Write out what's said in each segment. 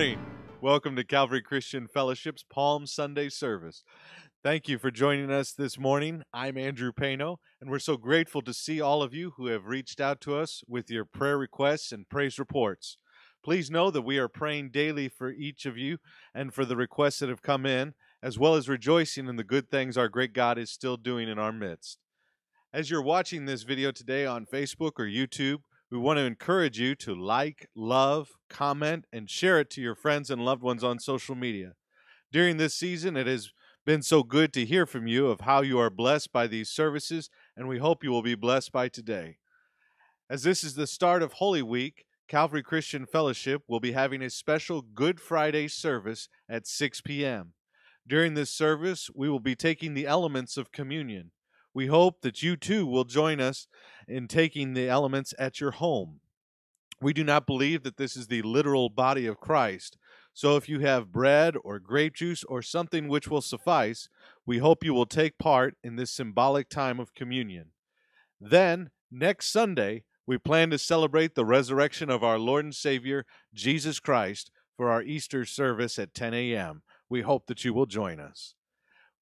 morning. Welcome to Calvary Christian Fellowship's Palm Sunday service. Thank you for joining us this morning. I'm Andrew Paino, and we're so grateful to see all of you who have reached out to us with your prayer requests and praise reports. Please know that we are praying daily for each of you and for the requests that have come in, as well as rejoicing in the good things our great God is still doing in our midst. As you're watching this video today on Facebook or YouTube, we want to encourage you to like, love, comment, and share it to your friends and loved ones on social media. During this season, it has been so good to hear from you of how you are blessed by these services, and we hope you will be blessed by today. As this is the start of Holy Week, Calvary Christian Fellowship will be having a special Good Friday service at 6 p.m. During this service, we will be taking the elements of communion. We hope that you too will join us in taking the elements at your home. We do not believe that this is the literal body of Christ. So if you have bread or grape juice or something which will suffice, we hope you will take part in this symbolic time of communion. Then, next Sunday, we plan to celebrate the resurrection of our Lord and Savior, Jesus Christ, for our Easter service at 10 a.m. We hope that you will join us.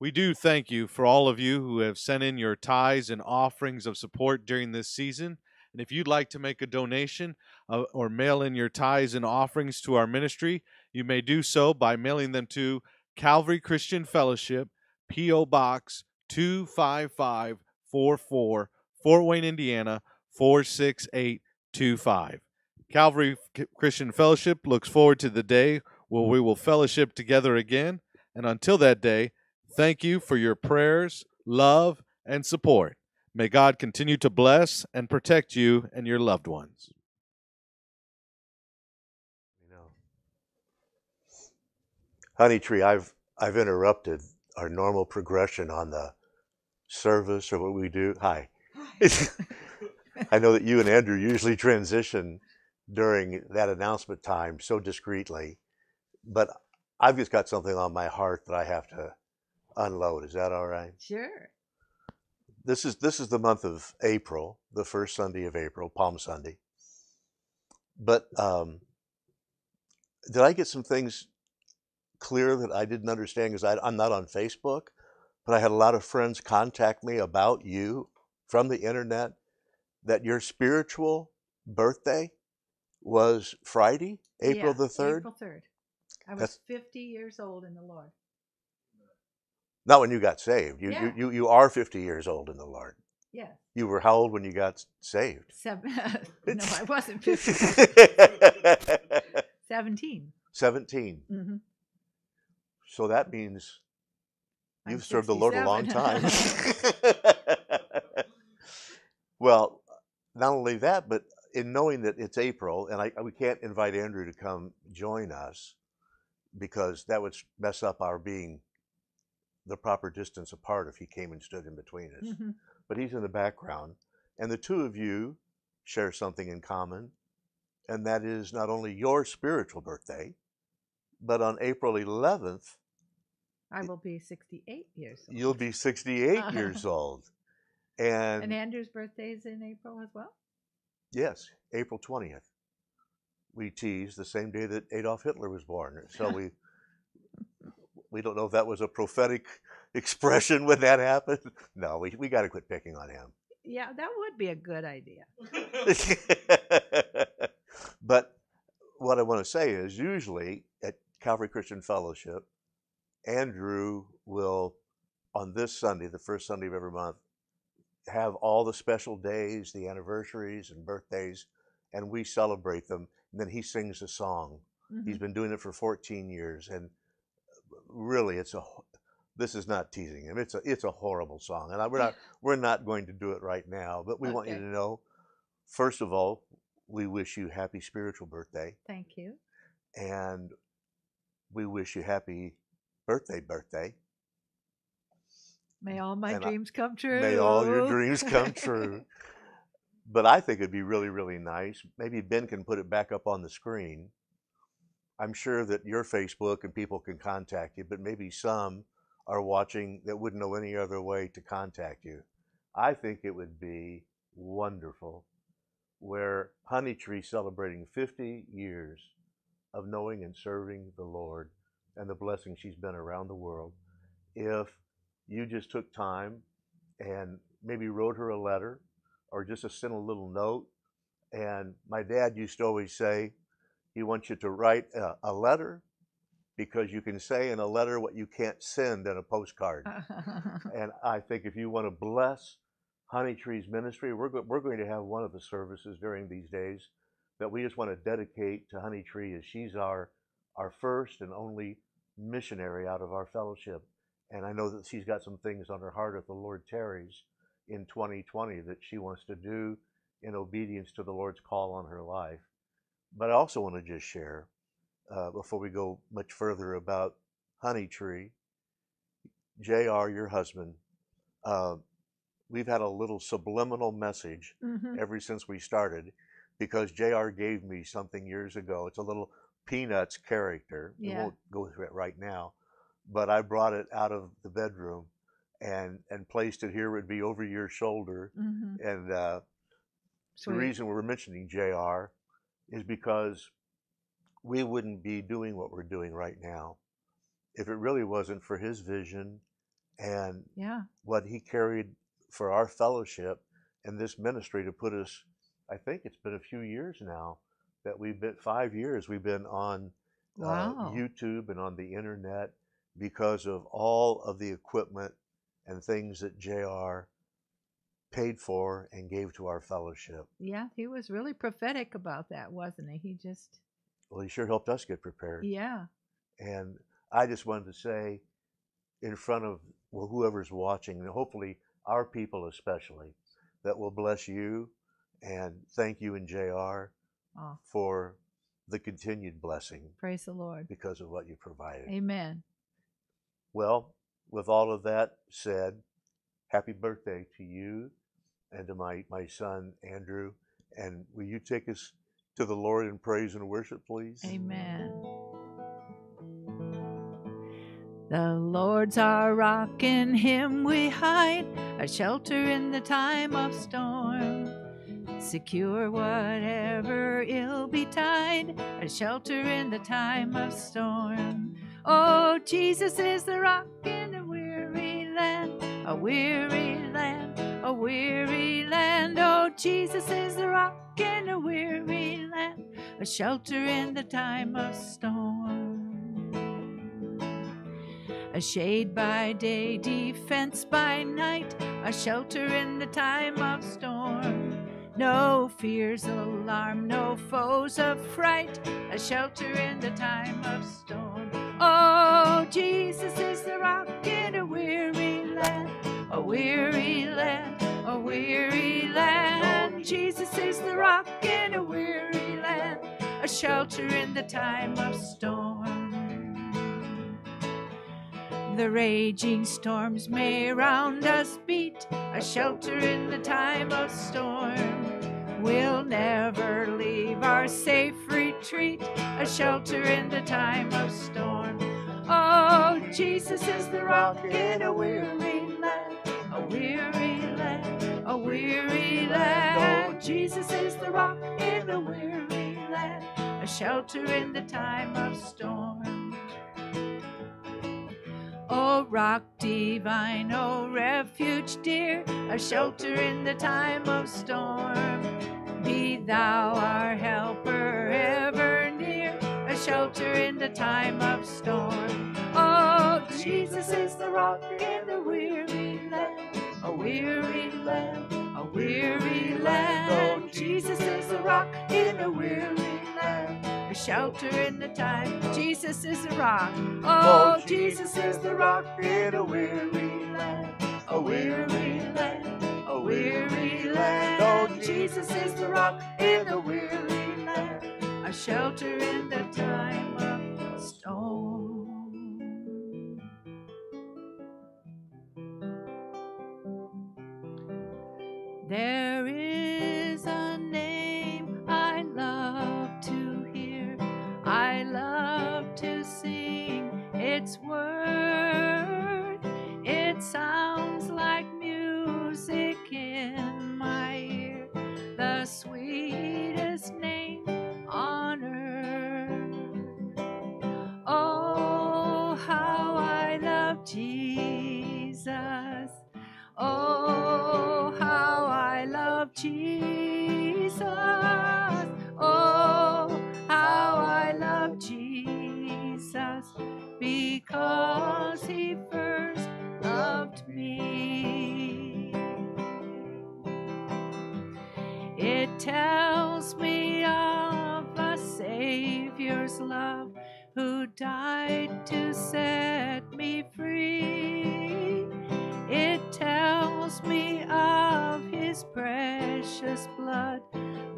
We do thank you for all of you who have sent in your tithes and offerings of support during this season. And if you'd like to make a donation uh, or mail in your tithes and offerings to our ministry, you may do so by mailing them to Calvary Christian Fellowship, P.O. Box 25544, Fort Wayne, Indiana 46825. Calvary Christian Fellowship looks forward to the day where we will fellowship together again. And until that day, Thank you for your prayers, love, and support. May God continue to bless and protect you and your loved ones. You know, Honey Tree, I've I've interrupted our normal progression on the service or what we do. Hi. I know that you and Andrew usually transition during that announcement time so discreetly, but I've just got something on my heart that I have to unload. Is that all right? Sure. This is this is the month of April, the first Sunday of April, Palm Sunday. But um, did I get some things clear that I didn't understand because I'm not on Facebook, but I had a lot of friends contact me about you from the internet that your spiritual birthday was Friday, April yeah, the 3rd? April 3rd. I was That's- 50 years old in the Lord. Not when you got saved. You, Yeah. you, you, you are 50 years old in the Lord. Yeah. You were how old when you got saved? Seven, no, I wasn't 50. 17. 17. hmm So that means I'm you've served the Lord a long time. well, not only that, but in knowing that it's April, and I, we can't invite Andrew to come join us because that would mess up our being the proper distance apart if he came and stood in between us. Mhm. But he's in the background, and the two of you share something in common, and that is not only your spiritual birthday, but on April 11th, I will be 68 years old. you'll be 68 years old. And, And Andrew's birthday is in April as well? yes, April 20th. We tease the same day that Adolf Hitler was born. So we we don't know if that was a prophetic expression when that happened. No, we, we got to quit picking on him. Yeah, that would be a good idea. but what I want to say is usually at Calvary Christian Fellowship, Andrew will, on this Sunday, the first Sunday of every month, have all the special days, the anniversaries and birthdays, and we celebrate them. And then he sings a song. Mhm. He's been doing it for 14 years, and really, it's a. This is not teasing him. It's a it's a horrible song, and I, we're not we're not going to do it right now. But we want you to know, first of all, we wish you happy spiritual birthday, Thank you. and we wish you happy birthday birthday. May all my And I- dreams come true. May all your dreams come true. But I think it'd be really, really nice. Maybe Ben can put it back up on the screen. I'm sure that your Facebook and people can contact you, but maybe some are watching that wouldn't know any other way to contact you. I think it would be wonderful where Honey Tree celebrating 50 years of knowing and serving the Lord and the blessing she's been around the world if you just took time and maybe wrote her a letter or just to send a little note. And my dad used to always say, he wants you to write a, a letter because you can say in a letter what you can't send in a postcard. and I think if you want to bless Honey Tree's ministry, we're, go- we're going to have one of the services during these days that we just want to dedicate to Honey Tree as she's our, our first and only missionary out of our fellowship. And I know that she's got some things on her heart if the Lord tarries in 2020 that she wants to do in obedience to the Lord's call on her life. But I also want to just share, uh, before we go much further, about Honey Tree. JR, your husband, uh, we've had a little subliminal message Mhm. ever since we started because JR gave me something years ago. It's a little Peanuts character. We won't go through it right now, but I brought it out of the bedroom and and placed it here. It would be over your shoulder. Mhm. And uh, the reason we're mentioning JR is because we wouldn't be doing what we're doing right now if it really wasn't for his vision and Yeah. what he carried for our fellowship and this ministry to put us i think it's been a few years now that we've been five years we've been on uh, youtube and on the internet because of all of the equipment and things that jr paid for and gave to our fellowship Yeah, he was really prophetic about that, wasn't he? He just, well he sure helped us get prepared yeah. And I just wanted to say, in front of well, whoever's watching, and hopefully our people especially, that will bless you and thank you and JR Oh, for the continued blessing praise the Lord. because of what you provided. Amen. Well, with all of that said, happy birthday to you and to my, my son, Andrew. And will you take us to the Lord in praise and worship, please? Amen. The Lord's our rock, in Him we hide, a shelter in the time of storm. Secure whatever ill betide, a shelter in the time of storm. Oh, Jesus is the rock in a weary land, a weary land, a weary land. Oh, Jesus is the rock in a weary land, a shelter in the time of storm. A shade by day, defense by night, a shelter in the time of storm. No fears, alarm, no foes of fright, a shelter in the time of storm. Oh, Jesus is the rock in a weary land, a weary land, a weary land. Jesus is the rock in a weary land, a shelter in the time of storm. The raging storms may round us beat, a shelter in the time of storm. We'll never leave our safe retreat, a shelter in the time of storm. Oh, Jesus is the rock in a weary land, a weary a weary land. Oh, Jesus is the rock in a weary land, a shelter in the time of storm. O rock divine, O refuge dear, a shelter in the time of storm. Be thou our helper ever near, a shelter in the time of storm. Oh, Jesus is the rock in the weary land, a weary land, a weary land. Oh, Jesus is the rock in a weary land a shelter in the time. Jesus is the rock. Oh, Jesus is the rock in a weary land. A weary land. A weary land. Oh, Jesus is the rock in a weary land. A shelter in the time of storm. There is a name I love to hear, I love to sing its word. It sounds like music in my ear, the sweetest name on earth. Oh, how I love Jesus. Oh, Jesus. Oh, how I love Jesus because he first loved me. It tells me of a Savior's love who died to save.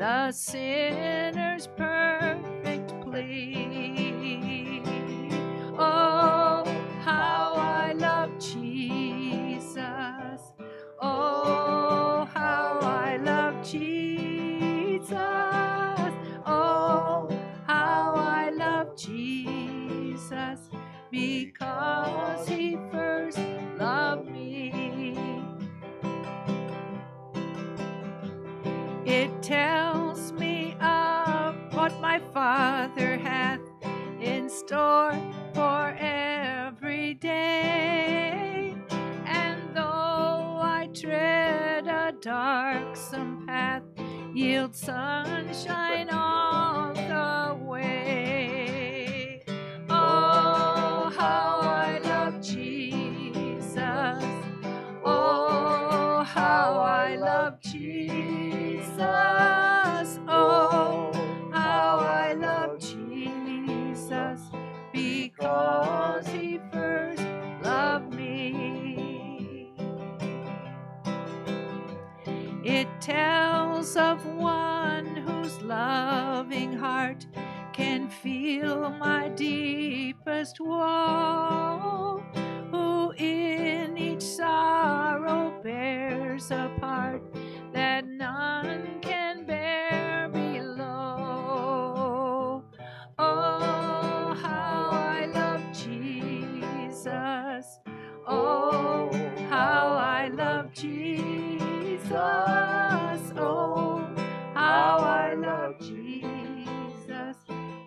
The sinner's perfect plea. Oh, how I love Jesus. Oh, how I love Jesus. Oh, how I love Jesus because he tells me of what my Father hath in store for every day. And though I tread a darksome path, yield sunshine all the way. Oh, how I love Jesus. Oh, how I love Jesus. Because he first loved me. It tells of one whose loving heart can feel my deepest woe, who in each sorrow bears a part that none can Oh, how I love Jesus. Oh, how I love Jesus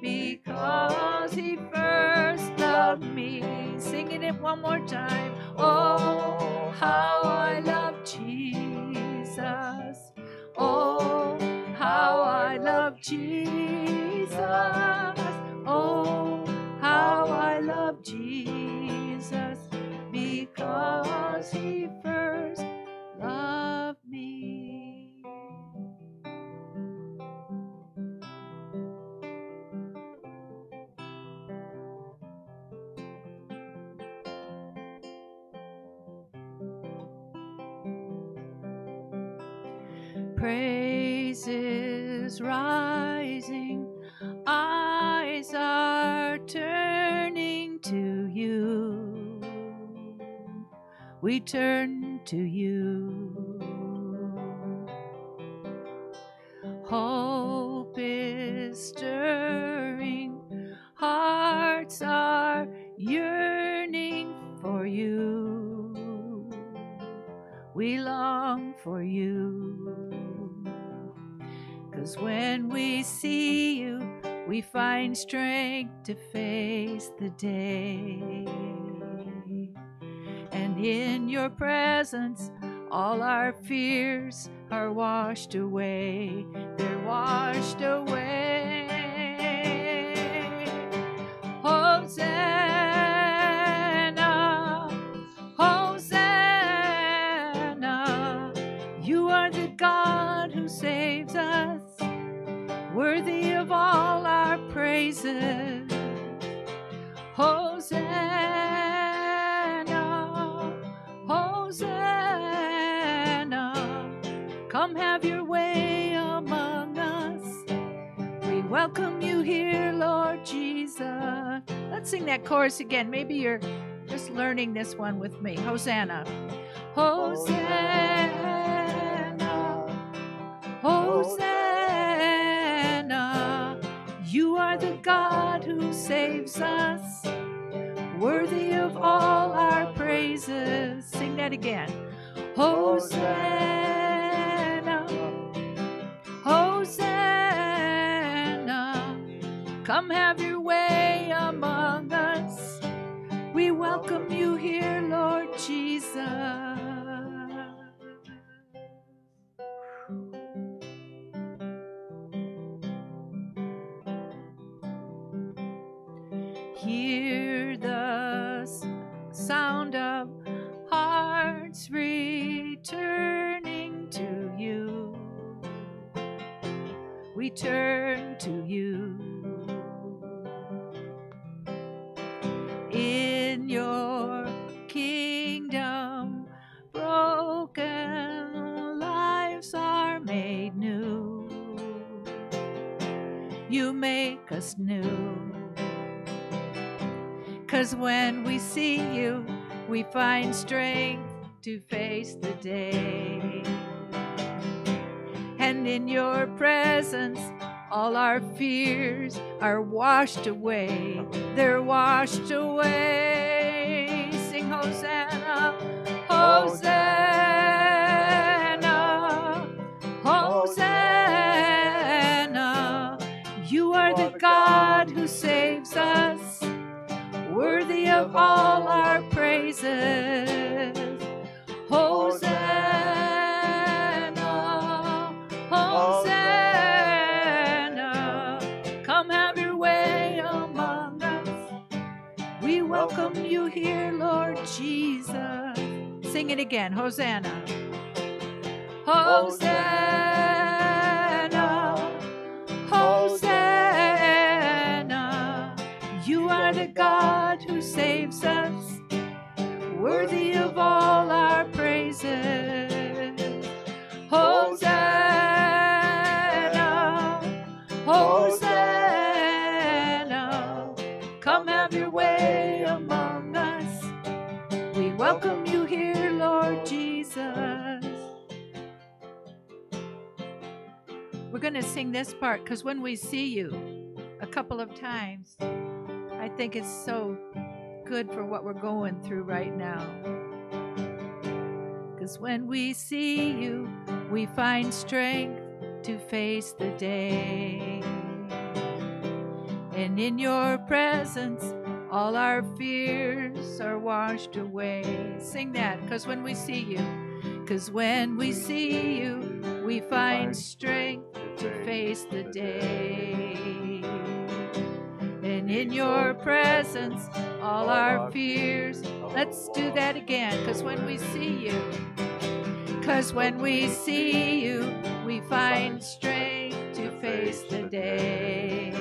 because he first loved me. Singing it one more time. Oh, presence, all our fears are washed away. They're washed away. Hosanna, Hosanna. You are the God who saves us, worthy of all our praises. Come have your way among us. We welcome you here, Lord Jesus. Let's sing that chorus again. Maybe you're just learning this one with me. Hosanna. Hosanna. Hosanna. You are the God who saves us, worthy of all our praises. Sing that again. Hosanna. Come have your way among us. We welcome you here, Lord Jesus. Hear the sound of hearts returning to you. We turn to you. Cause when we see you, we find strength to face the day. And in your presence, all our fears are washed away. They're washed away. Sing Hosanna, Hosanna, Hosanna. You are the God who saves us, of all our praises. Hosanna, Hosanna. Come have your way among us. We welcome you here, Lord Jesus. Sing it again, Hosanna. Hosanna, God who saves us, worthy of all our praises. Hosanna, Hosanna. Come have your way among us. We welcome you here, Lord Jesus. We're going to sing this part because when we see you a couple of times, I think it's so good for what we're going through right now. Because when we see you, we find strength to face the day. And in your presence, all our fears are washed away. Sing that, because when we see you, because when we see you, we find strength to face the day. And in your presence, all our fears. Let's do that again, because when we see you, because when we see you, we find strength to face the day.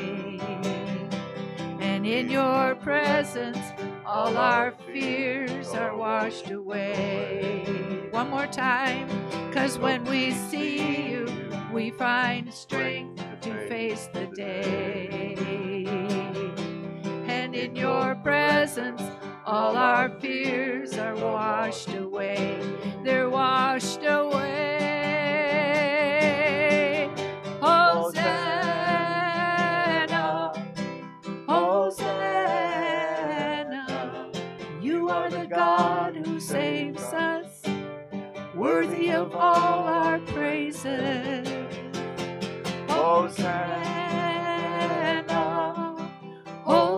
And in your presence, all our fears are washed away. One more time, because when we see you, we find strength to face the day. And in your presence, all our fears are washed away. They're washed away. Hosanna, Hosanna. You are the God who saves us, worthy of all our praises. Hosanna,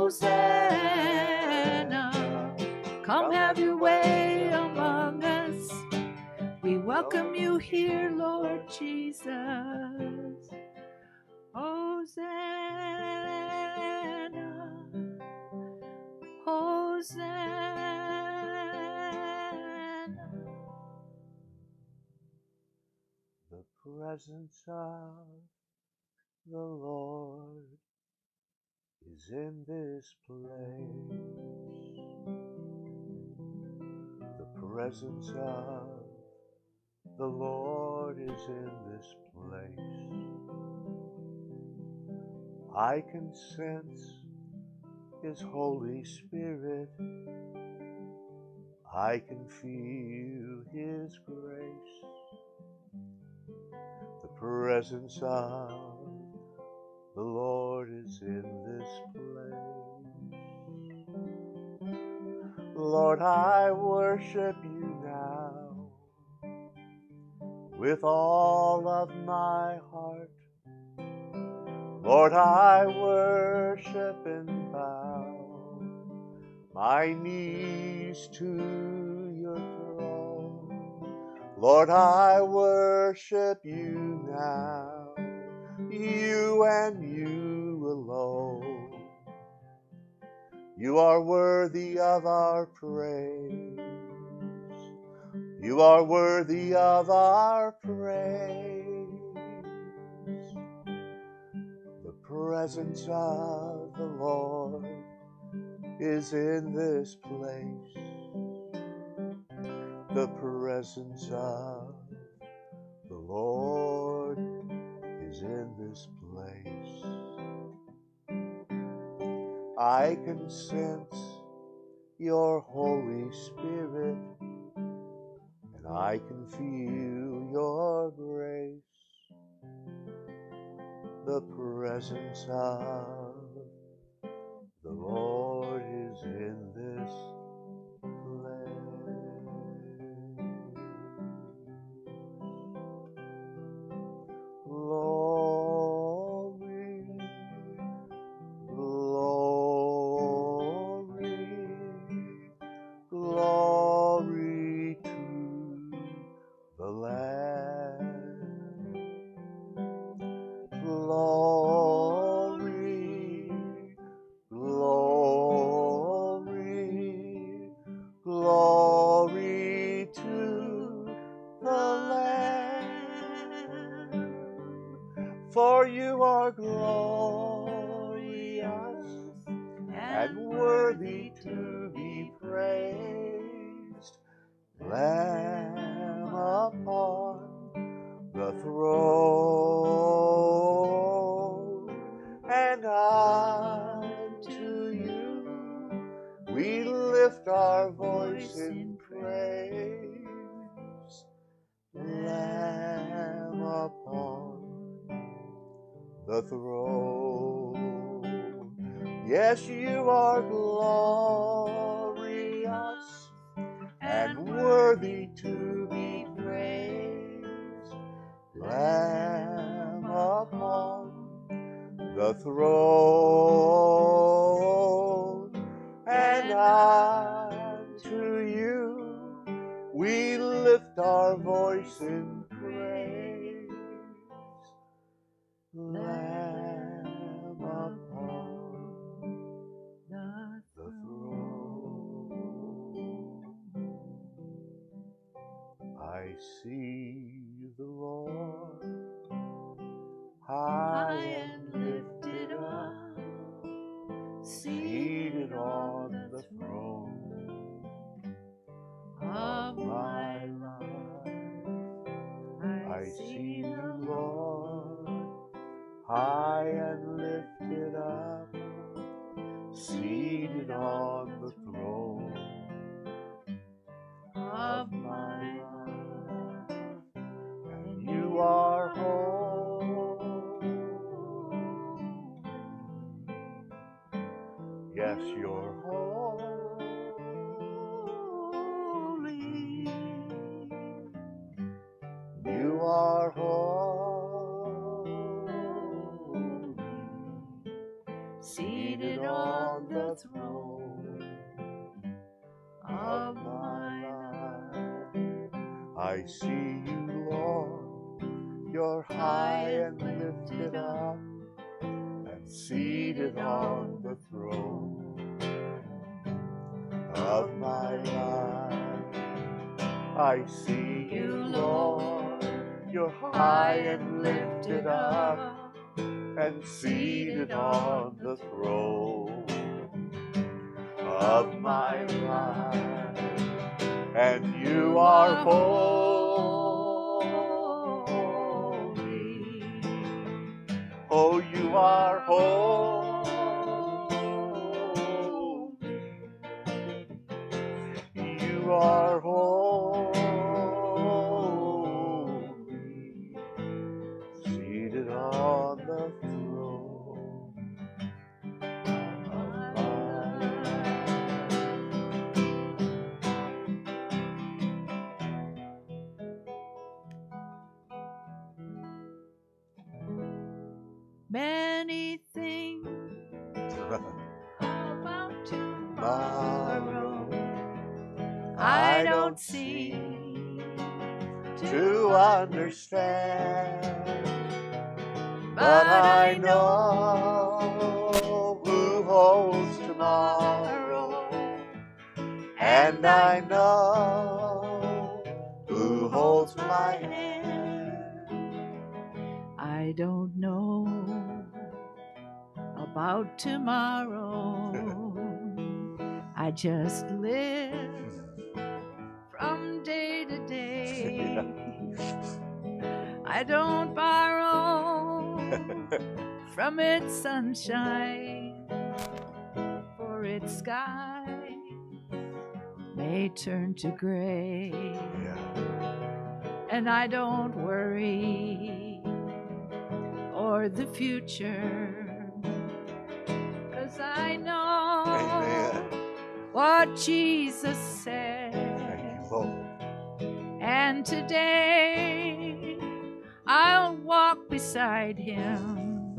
Hosanna. Come have your way among us. We welcome you here, Lord Jesus. Hosanna, Hosanna. The presence of the Lord is in this place. The presence of the Lord is in this place. I can sense His Holy Spirit. I can feel His grace. The presence of the Lord is in this place. Lord, I worship you now with all of my heart. Lord, I worship and bow my knees to your throne. Lord, I worship you now, you and you alone. You are worthy of our praise. You are worthy of our praise. The presence of the Lord is in this place. The presence of the Lord. I can sense your Holy Spirit, and I can feel your grace, the presence of the Lord is in I just live from day to day. I don't borrow from its sunshine, for its sky may turn to gray. Yeah. And I don't worry or the future, cause I know Amen. what Jesus said. you, And today I'll walk beside him,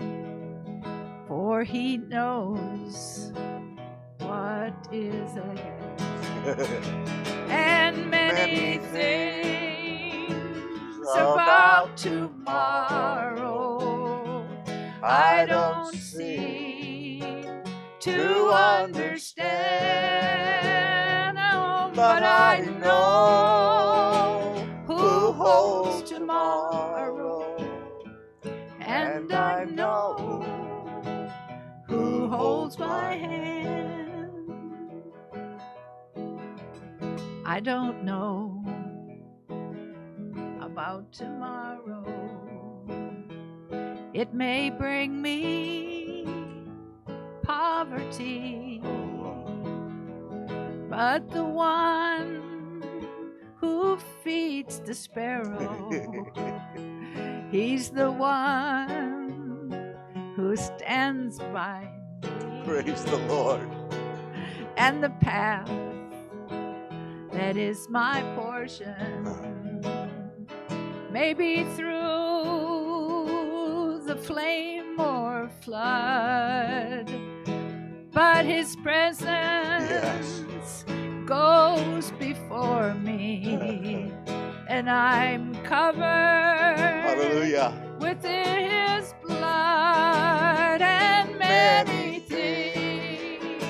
for he knows what is ahead. And many Many things about tomorrow I don't seem to understand. Oh, but I know who holds tomorrow, and I know who holds my hand. I don't know about tomorrow. It may bring me poverty, but the one who feeds the sparrow, he's the one who stands by me Praise the Lord. and the path that is my portion. Maybe through the flame or flood, but His presence goes before me, and I'm covered Hallelujah. with his blood and many things.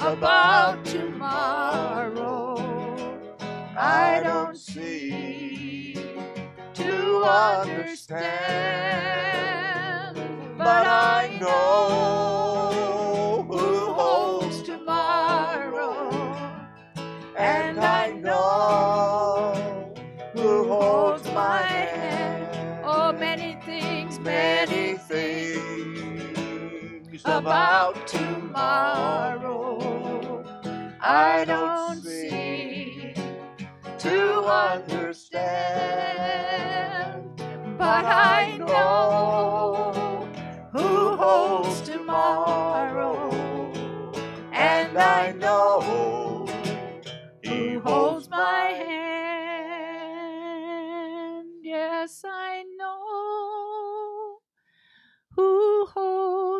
about tomorrow I don't see to understand, but I know about tomorrow. I don't see to understand, but I know who holds tomorrow, and I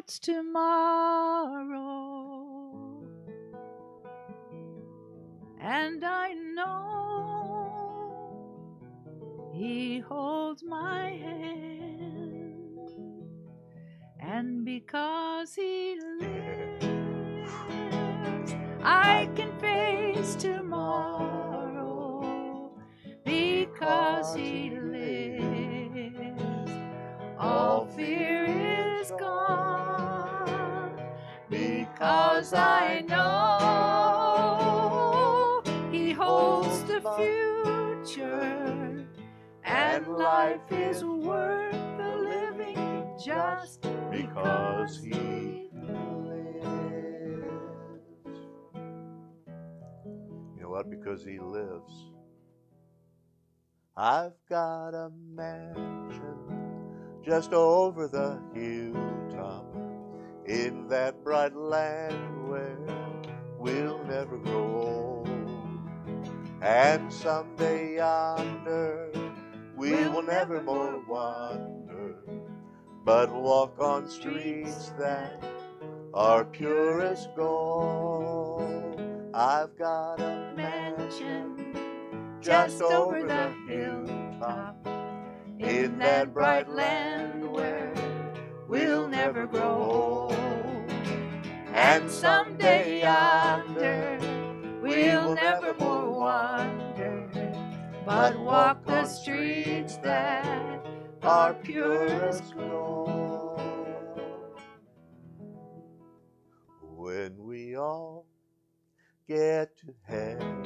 holds tomorrow. And I know he holds my hand. And because he lives, I can face tomorrow. Because he lives, all fear Because I know he holds the future, and life is worth the living just because he lives. You know what? Because he lives. I've got a mansion just over the hilltop in that bright land where we'll never grow old. And someday yonder we We'll will never more wander, but walk on streets that are pure as gold. I've got a mansion just over the hilltop in that bright land where will never grow old. And someday yonder we'll never more wander, but walk the streets that are pure as gold. When we all get to heaven,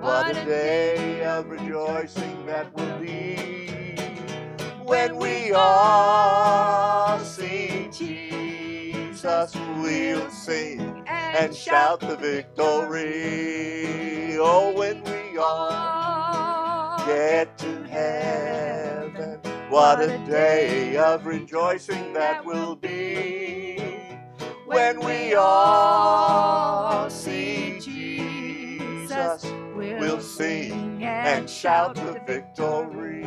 what a day of rejoicing that will be when we all Jesus. We'll sing and shout the victory. Oh, when we all get to heaven, what a day of rejoicing that will be when we all see Jesus. We'll sing and shout the victory.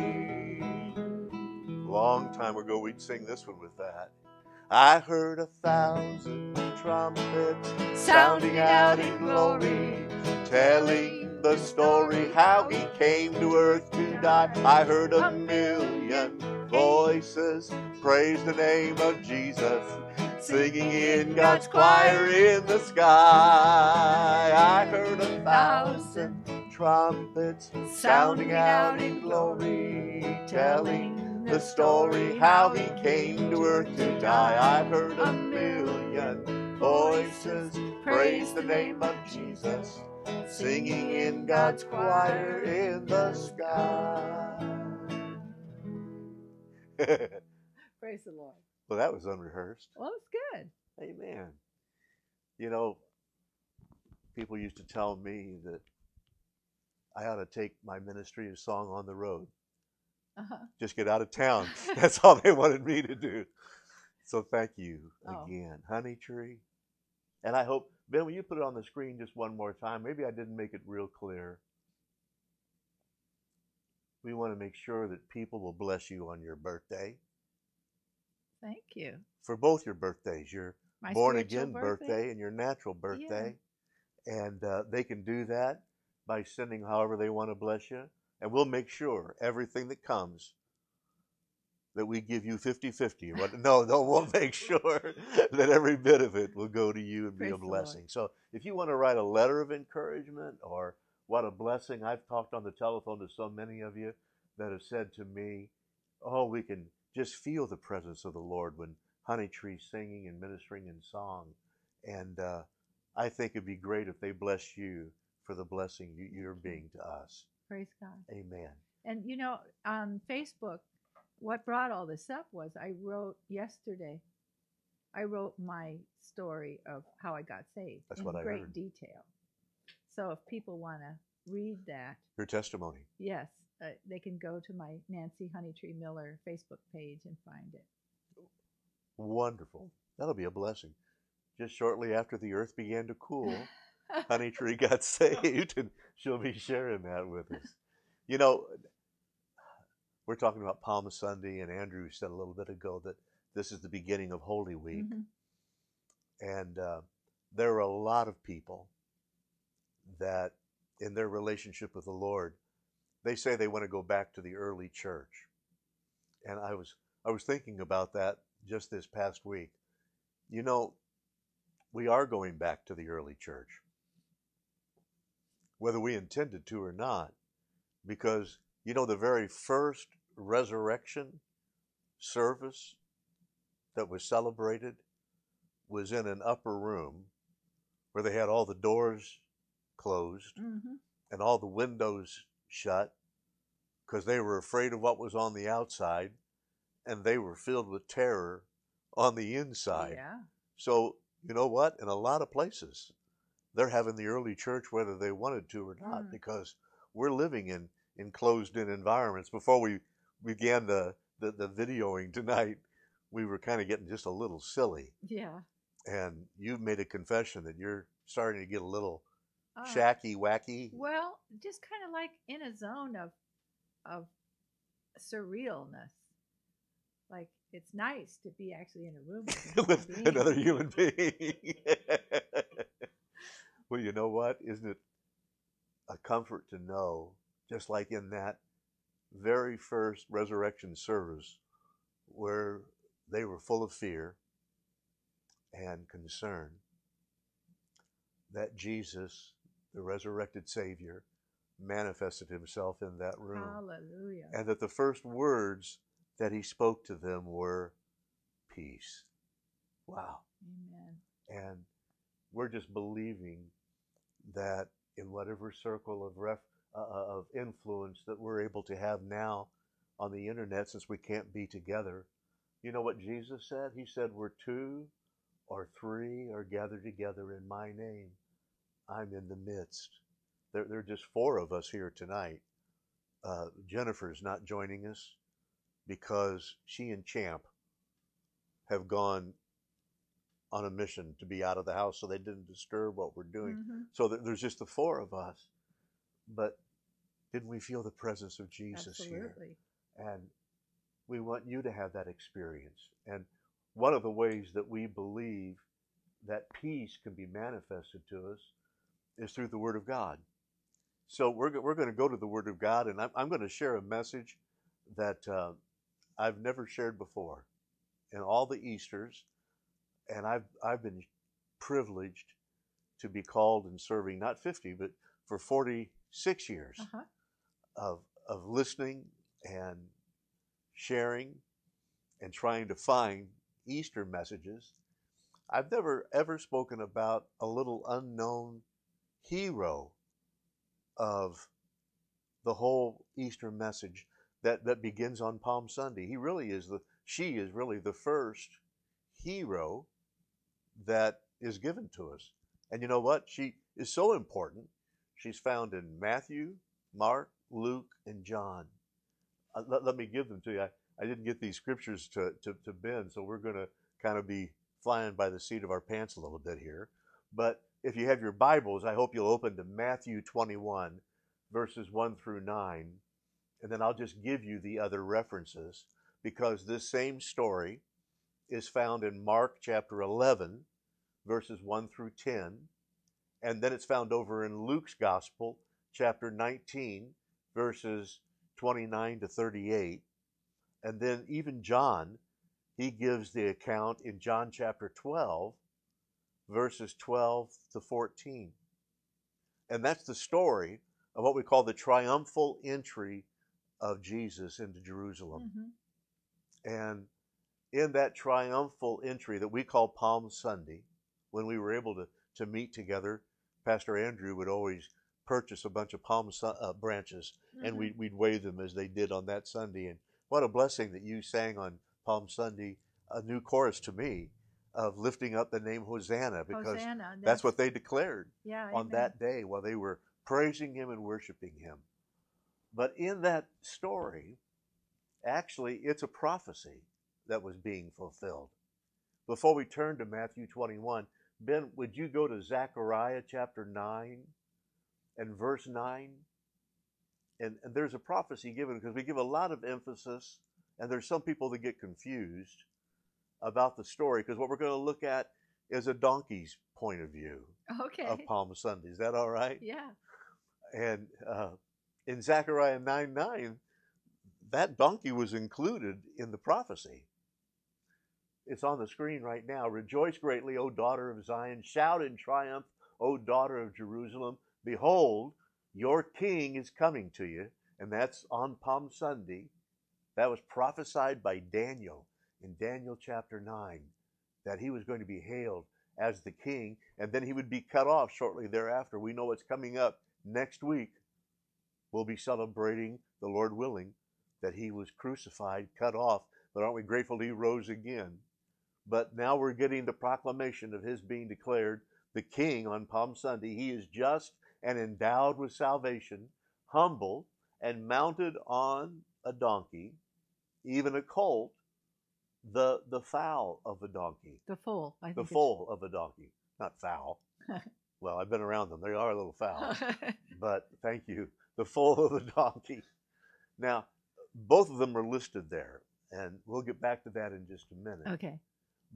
Long time ago, we'd sing this one with that. I heard a thousand trumpets sounding out in glory, telling the story how he came to earth to die. I heard a million voices praise the name of Jesus, singing in God's choir in the sky. I heard a thousand trumpets sounding out in glory, telling the story how he came to earth to die. I've heard a million voices praise the name of Jesus, singing in God's choir in the sky. Praise the Lord. well, that was unrehearsed. Well, it's good. Amen. You know, people used to tell me that I ought to take my ministry of song on the road. Uh-huh. Just get out of town. That's all they wanted me to do. So thank you Oh. again, Honeytree. And I hope, Ben, will you put it on the screen just one more time? Maybe I didn't make it real clear. We want to make sure that people will bless you on your birthday. Thank you. For both your birthdays, your My born again birthday. and your natural birthday. And uh, they can do that by sending however they want to bless you. And we'll make sure everything that comes that we give you 50 50. No, no, we'll make sure that every bit of it will go to you and be Praise a blessing. So if you want to write a letter of encouragement or what a blessing, I've talked on the telephone to so many of you that have said to me, Oh, we can just feel the presence of the Lord when Honeytree singing and ministering in song. And uh, I think it'd be great if they bless you for the blessing you're being to us. Praise God. Amen. And you know, on Facebook, what brought all this up was I wrote yesterday. I wrote my story of how I got saved That's in what I great heard. detail. So if people want to read that, Your testimony. yes, uh, they can go to my Nancy Honeytree Miller Facebook page and find it. Wonderful. That'll be a blessing. Just shortly after the earth began to cool, Honeytree got saved, and she'll be sharing that with us. You know, we're talking about Palm Sunday, and Andrew said a little bit ago that this is the beginning of Holy Week. Mhm. And uh, there are a lot of people that, in their relationship with the Lord, they say they want to go back to the early church. And I was I was thinking about that just this past week. You know, we are going back to the early church, whether we intended to or not, because you know the very first resurrection service that was celebrated was in an upper room where they had all the doors closed Mhm. and all the windows shut because they were afraid of what was on the outside and they were filled with terror on the inside. Yeah. So, you know what? In a lot of places, they're having the early church whether they wanted to or not Mm. because we're living in enclosed in environments. Before we began the, the, the videoing tonight, we were kind of getting just a little silly. Yeah. And you've made a confession that you're starting to get a little Uh, shacky, wacky. Well, just kind of like in a zone of of surrealness. Like it's nice to be actually in a room with, with another human being. well, you know what? Isn't it a comfort to know, just like in that very first resurrection service, where they were full of fear and concern, that Jesus, the resurrected Savior, manifested himself in that room Hallelujah. and that the first words that he spoke to them were peace. Wow. Amen. And we're just believing that in whatever circle of ref, uh, uh, of influence that we're able to have now on the internet, since we can't be together, you know what Jesus said? He said, "Where two or three are gathered together in my name, I'm in the midst." There, there are just four of us here tonight. Uh, Jennifer's not joining us because she and Champ have gone on a mission to be out of the house so they didn't disturb what we're doing. Mhm. So th- there's just the four of us. But didn't we feel the presence of Jesus here? And we want you to have that experience. And one of the ways that we believe that peace can be manifested to us is through the Word of God. So we're, we're going to go to the Word of God, and I'm, I'm going to share a message that uh, I've never shared before in all the Easters. And I've, I've been privileged to be called and serving not 50, but for 46 years Uh-huh. of, of listening and sharing and trying to find Easter messages. I've never ever spoken about a little unknown hero of the whole Easter message that, that begins on Palm Sunday. He really is the, she is really the first hero that is given to us. And you know what? She is so important. She's found in Matthew, Mark, Luke, and John. Uh, let, let me give them to you. I, I didn't get these scriptures to, to, to Ben, so we're going to kind of be flying by the seat of our pants a little bit here. But if you have your Bibles, I hope you'll open to Matthew 21, verses 1 through 9. And then I'll just give you the other references because this same story is found in Mark chapter 11, verses 1 through 10. And then it's found over in Luke's Gospel, chapter 19, verses 29 to 38. And then even John, he gives the account in John chapter 12, verses 12 to 14. And that's the story of what we call the triumphal entry of Jesus into Jerusalem. Mhm. And in that triumphal entry that we call Palm Sunday, when we were able to, to meet together, Pastor Andrew would always purchase a bunch of palm su- uh, branches and Mhm. we'd, we'd wave them as they did on that Sunday. And what a blessing that you sang on Palm Sunday a new chorus to me of lifting up the name Hosanna because Hosanna. that's what they declared yeah, on amen. that day while they were praising him and worshiping him. But in that story, actually, it's a prophecy that was being fulfilled. Before we turn to Matthew 21, Ben, would you go to Zechariah chapter 9 and verse 9? And, and there's a prophecy given because we give a lot of emphasis, and there's some people that get confused about the story because what we're going to look at is a donkey's point of view Okay. of Palm Sunday. Is that all right? Yeah. And uh, in Zechariah 9 9, that donkey was included in the prophecy. It's on the screen right now. Rejoice greatly, O daughter of Zion. Shout in triumph, O daughter of Jerusalem. Behold, your king is coming to you. And that's on Palm Sunday. That was prophesied by Daniel in Daniel chapter 9 that he was going to be hailed as the king and then he would be cut off shortly thereafter. We know what's coming up next week. We'll be celebrating, the Lord willing, that he was crucified, cut off. But aren't we grateful he rose again? But now we're getting the proclamation of his being declared the king on Palm Sunday. He is just and endowed with salvation, humble and mounted on a donkey, even a colt, the, the foal of a donkey The foal. I think the foal of a donkey, not foul. well, I've been around them; they are a little foul. but thank you, the foal of a donkey. Now, both of them are listed there, and we'll get back to that in just a minute. okay.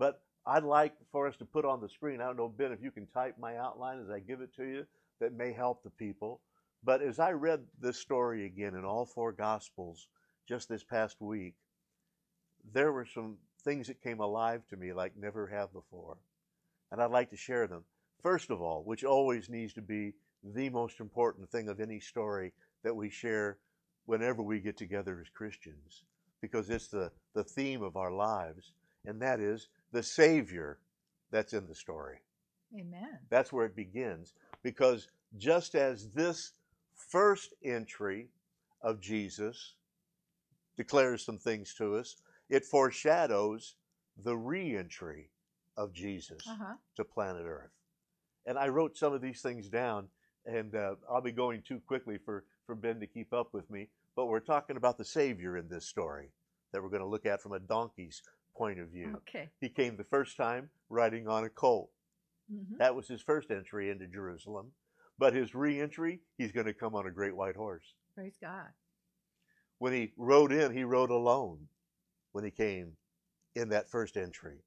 But I'd like for us to put on the screen. I don't know, Ben, if you can type my outline as I give it to you, that may help the people. But as I read this story again in all four Gospels just this past week, there were some things that came alive to me like never have before. And I'd like to share them. First of all, which always needs to be the most important thing of any story that we share whenever we get together as Christians, because it's the, the theme of our lives, and that is the Savior that's in the story. Amen. That's where it begins, because just as this first entry of Jesus declares some things to us, it foreshadows the re entry of Jesus Uh-huh. to planet Earth. And I wrote some of these things down, and uh, I'll be going too quickly for, for Ben to keep up with me. But we're talking about the Savior in this story that we're going to look at from a donkey's point of view. Okay. He came the first time riding on a colt. hmm That was his first entry into Jerusalem. But his re entry, he's going to come on a great white horse. Praise God. When he rode in, he rode alone when he came in that first entry.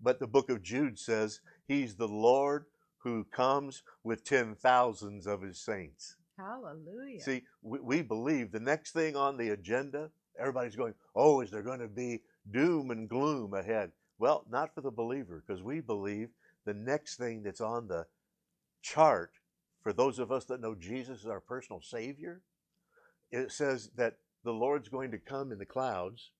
But the book of Jude says he's the Lord who comes with ten thousands of his saints. Hallelujah. See, we, we believe the next thing on the agenda, everybody's going, oh, is there going to be doom and gloom ahead? Well, not for the believer, because we believe the next thing that's on the chart for those of us that know Jesus as our personal Savior, it says that the Lord's going to come in the clouds,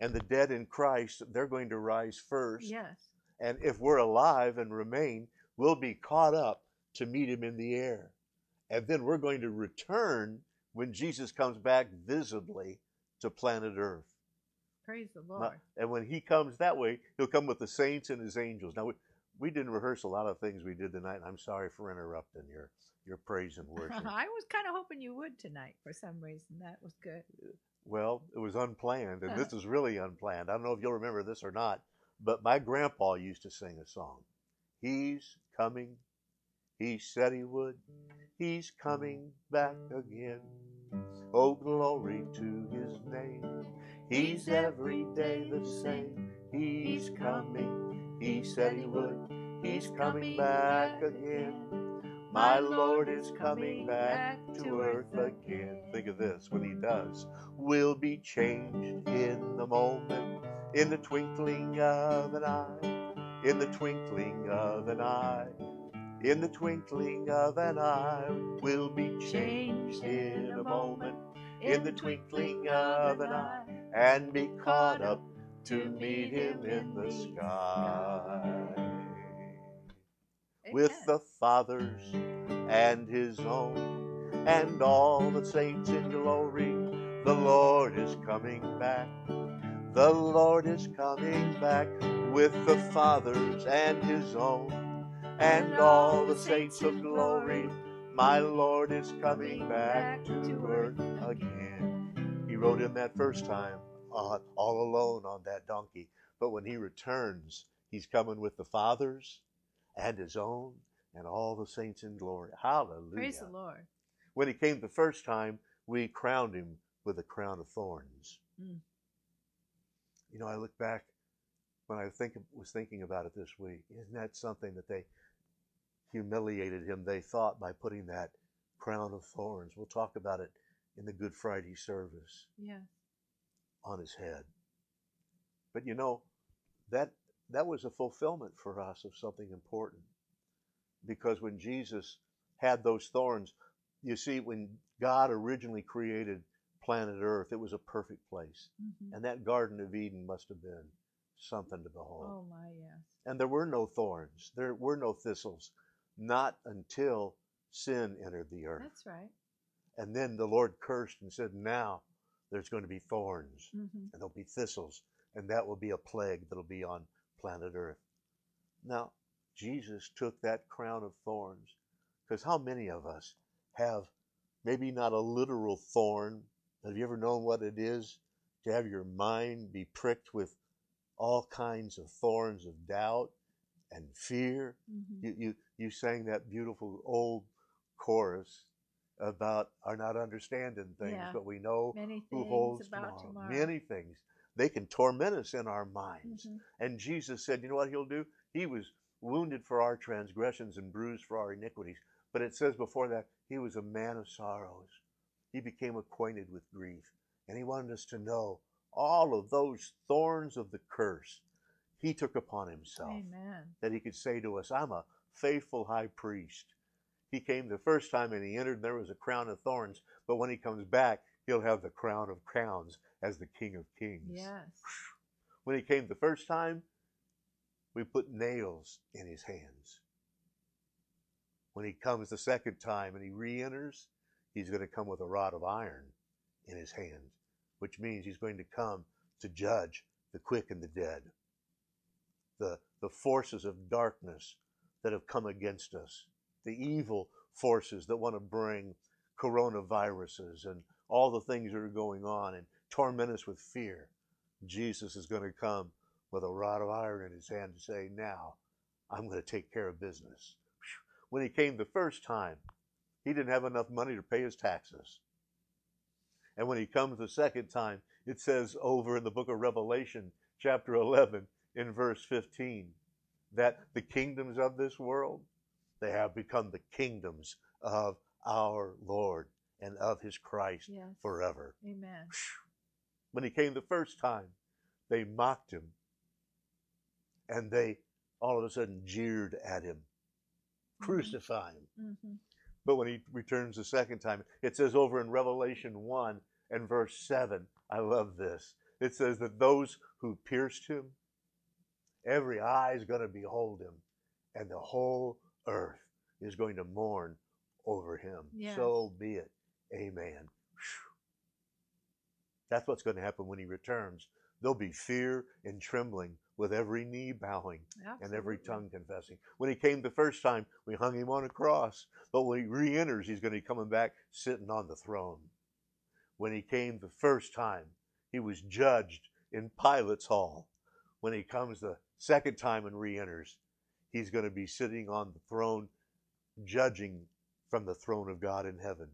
and the dead in Christ, they're going to rise first. yes. And if we're alive and remain, we'll be caught up to meet him in the air. And then we're going to return when Jesus comes back visibly to planet Earth. Praise the Lord. And when he comes that way, he'll come with the saints and his angels. Now, we, we didn't rehearse a lot of things we did tonight, and I'm sorry for interrupting your, your praise and worship. I was kind of hoping you would tonight for some reason. That was good. Well, it was unplanned, and this is really unplanned. I don't know if you'll remember this or not, but my grandpa used to sing a song. He's coming. He said he would. He's coming back again. Oh, glory to his name. He's every day the same. He's coming. He said he would. He's coming back again. My Lord is coming back to earth again. Think of this when he does. We'll be changed in the moment, in the twinkling of an eye, in the twinkling of an eye, in the twinkling of an eye. We'll be changed in a moment, in the twinkling of an eye, and be caught up to meet him in the sky with the fathers and his own and all the saints in glory. The Lord is coming back. The Lord is coming back with the fathers and his own and all the saints of glory. My Lord is coming back to earth again. He rode in that first time uh, all alone on that donkey. But when he returns, he's coming with the fathers and his own and all the saints in glory. Hallelujah. Praise the Lord. When he came the first time, we crowned him with a crown of thorns. Mm. You know, I look back when I think was thinking about it this week. Isn't that something that they humiliated him? They thought by putting that crown of thorns. We'll talk about it in the Good Friday service Yeah. on his head. But you know, that that was a fulfillment for us of something important. Because when Jesus had those thorns, you see, when God originally created planet Earth, it was a perfect place. hmm And that Garden of Eden must have been something to behold. Oh my, yes. And there were no thorns, there were no thistles, not until sin entered the earth. That's right. And then the Lord cursed and said, Now there's going to be thorns hmm and there'll be thistles, and that will be a plague that'll be on planet Earth. Now, Jesus took that crown of thorns, because how many of us have maybe not a literal thorn, have you ever known what it is to have your mind be pricked with all kinds of thorns of doubt and fear? hmm You, you, you sang that beautiful old chorus about our not understanding things, Yeah. but we know Many who things holds tomorrow. tomorrow. Many things. They can torment us in our minds. Mhm. And Jesus said, you know what he'll do? He was wounded for our transgressions and bruised for our iniquities. But it says before that, he was a man of sorrows. He became acquainted with grief. And he wanted us to know all of those thorns of the curse he took upon himself Amen. that he could say to us, I'm a faithful high priest. He came the first time and he entered, and there was a crown of thorns. But when he comes back, he'll have the crown of crowns as the King of Kings. Yes. When he came the first time, we put nails in his hands. When he comes the second time and he re enters, he's going to come with a rod of iron in his hand, which means he's going to come to judge the quick and the dead, the, the forces of darkness that have come against us, the evil forces that want to bring coronaviruses and all the things that are going on and torment us with fear. Jesus is going to come with a rod of iron in his hand to say, Now I'm going to take care of business. When he came the first time, he didn't have enough money to pay his taxes. And when he comes the second time, it says over in the book of Revelation, chapter 11, in verse 15, that the kingdoms of this world, they have become the kingdoms of our Lord and of his Christ Yes. forever. Amen. When he came the first time, they mocked him and they all of a sudden jeered at him, crucify him. hmm But when he returns the second time, it says over in Revelation 1 and verse 7, I love this. It says that those who pierced him, every eye is going to behold him, and the whole earth is going to mourn over him. Yes. So be it. Amen. That's what's going to happen when he returns. There'll be fear and trembling with every knee bowing and every tongue confessing. When he came the first time, we hung him on a cross. But when he re enters, he's going to be coming back sitting on the throne. When he came the first time, he was judged in Pilate's hall. When he comes the second time and re enters, he's going to be sitting on the throne, judging from the throne of God in heaven.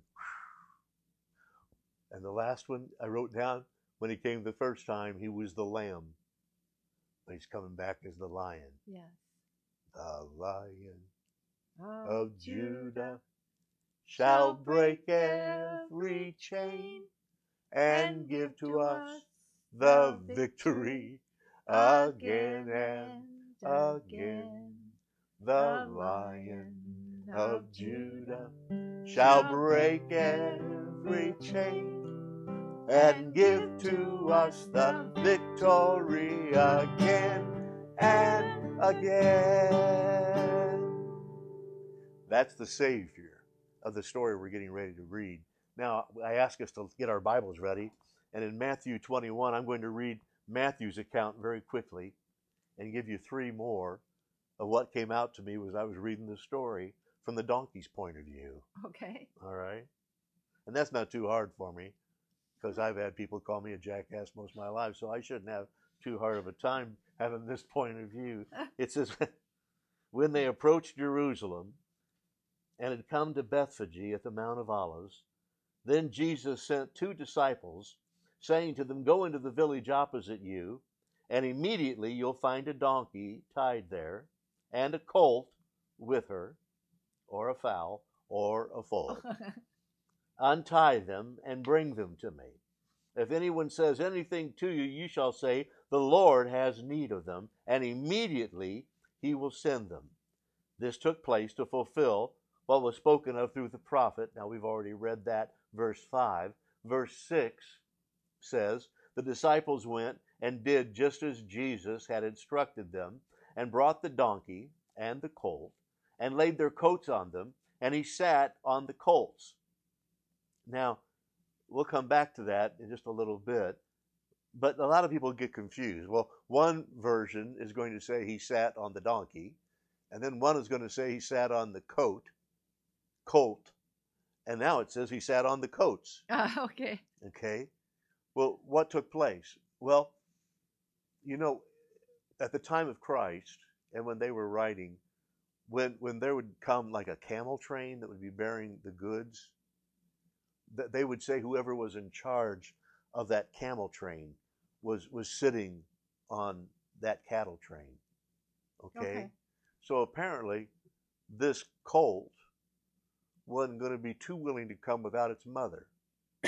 And the last one I wrote down when he came the first time, he was the lamb. But he's coming back as the lion. Yes. The lion Oh, of Judah shall break every chain and give to us the victory again and again. The lion of Judah shall break every chain and give to us the victory again and again. That's the Savior of the story we're getting ready to read. Now, I ask us to get our Bibles ready, and in Matthew 21, I'm going to read Matthew's account very quickly and give you three more of what came out to me as I was reading the story from the donkey's point of view. Okay. All right. And that's not too hard for me because I've had people call me a jackass most of my life, so I shouldn't have too hard of a time having this point of view. It says, When they approached Jerusalem and had come to Bethphage at the Mount of Olives, then Jesus sent two disciples, saying to them, Go into the village opposite you, and immediately you'll find a donkey tied there, and a colt with her, or a fowl, or a foal untie them and bring them to me. If anyone says anything to you, you shall say, The Lord has need of them, and immediately he will send them. This took place to fulfill what was spoken of through the prophet. Now we've already read that, verse 5. Verse 6 says, The disciples went and did just as Jesus had instructed them, and brought the donkey and the colt, and laid their coats on them, and he sat on the colts. Now, we'll come back to that in just a little bit. But a lot of people get confused. Well, one version is going to say he sat on the donkey, and then one is going to say he sat on the coat, colt, and now it says he sat on the coats. Ah, okay. Okay? Well, what took place? Well, you know, at the time of Christ, and when they were writing, when when there would come like a camel train that would be bearing the goods, that they would say whoever was in charge of that camel train was was sitting on that cattle train. Okay? Okay. So apparently this colt wasn't going to be too willing to come without its mother.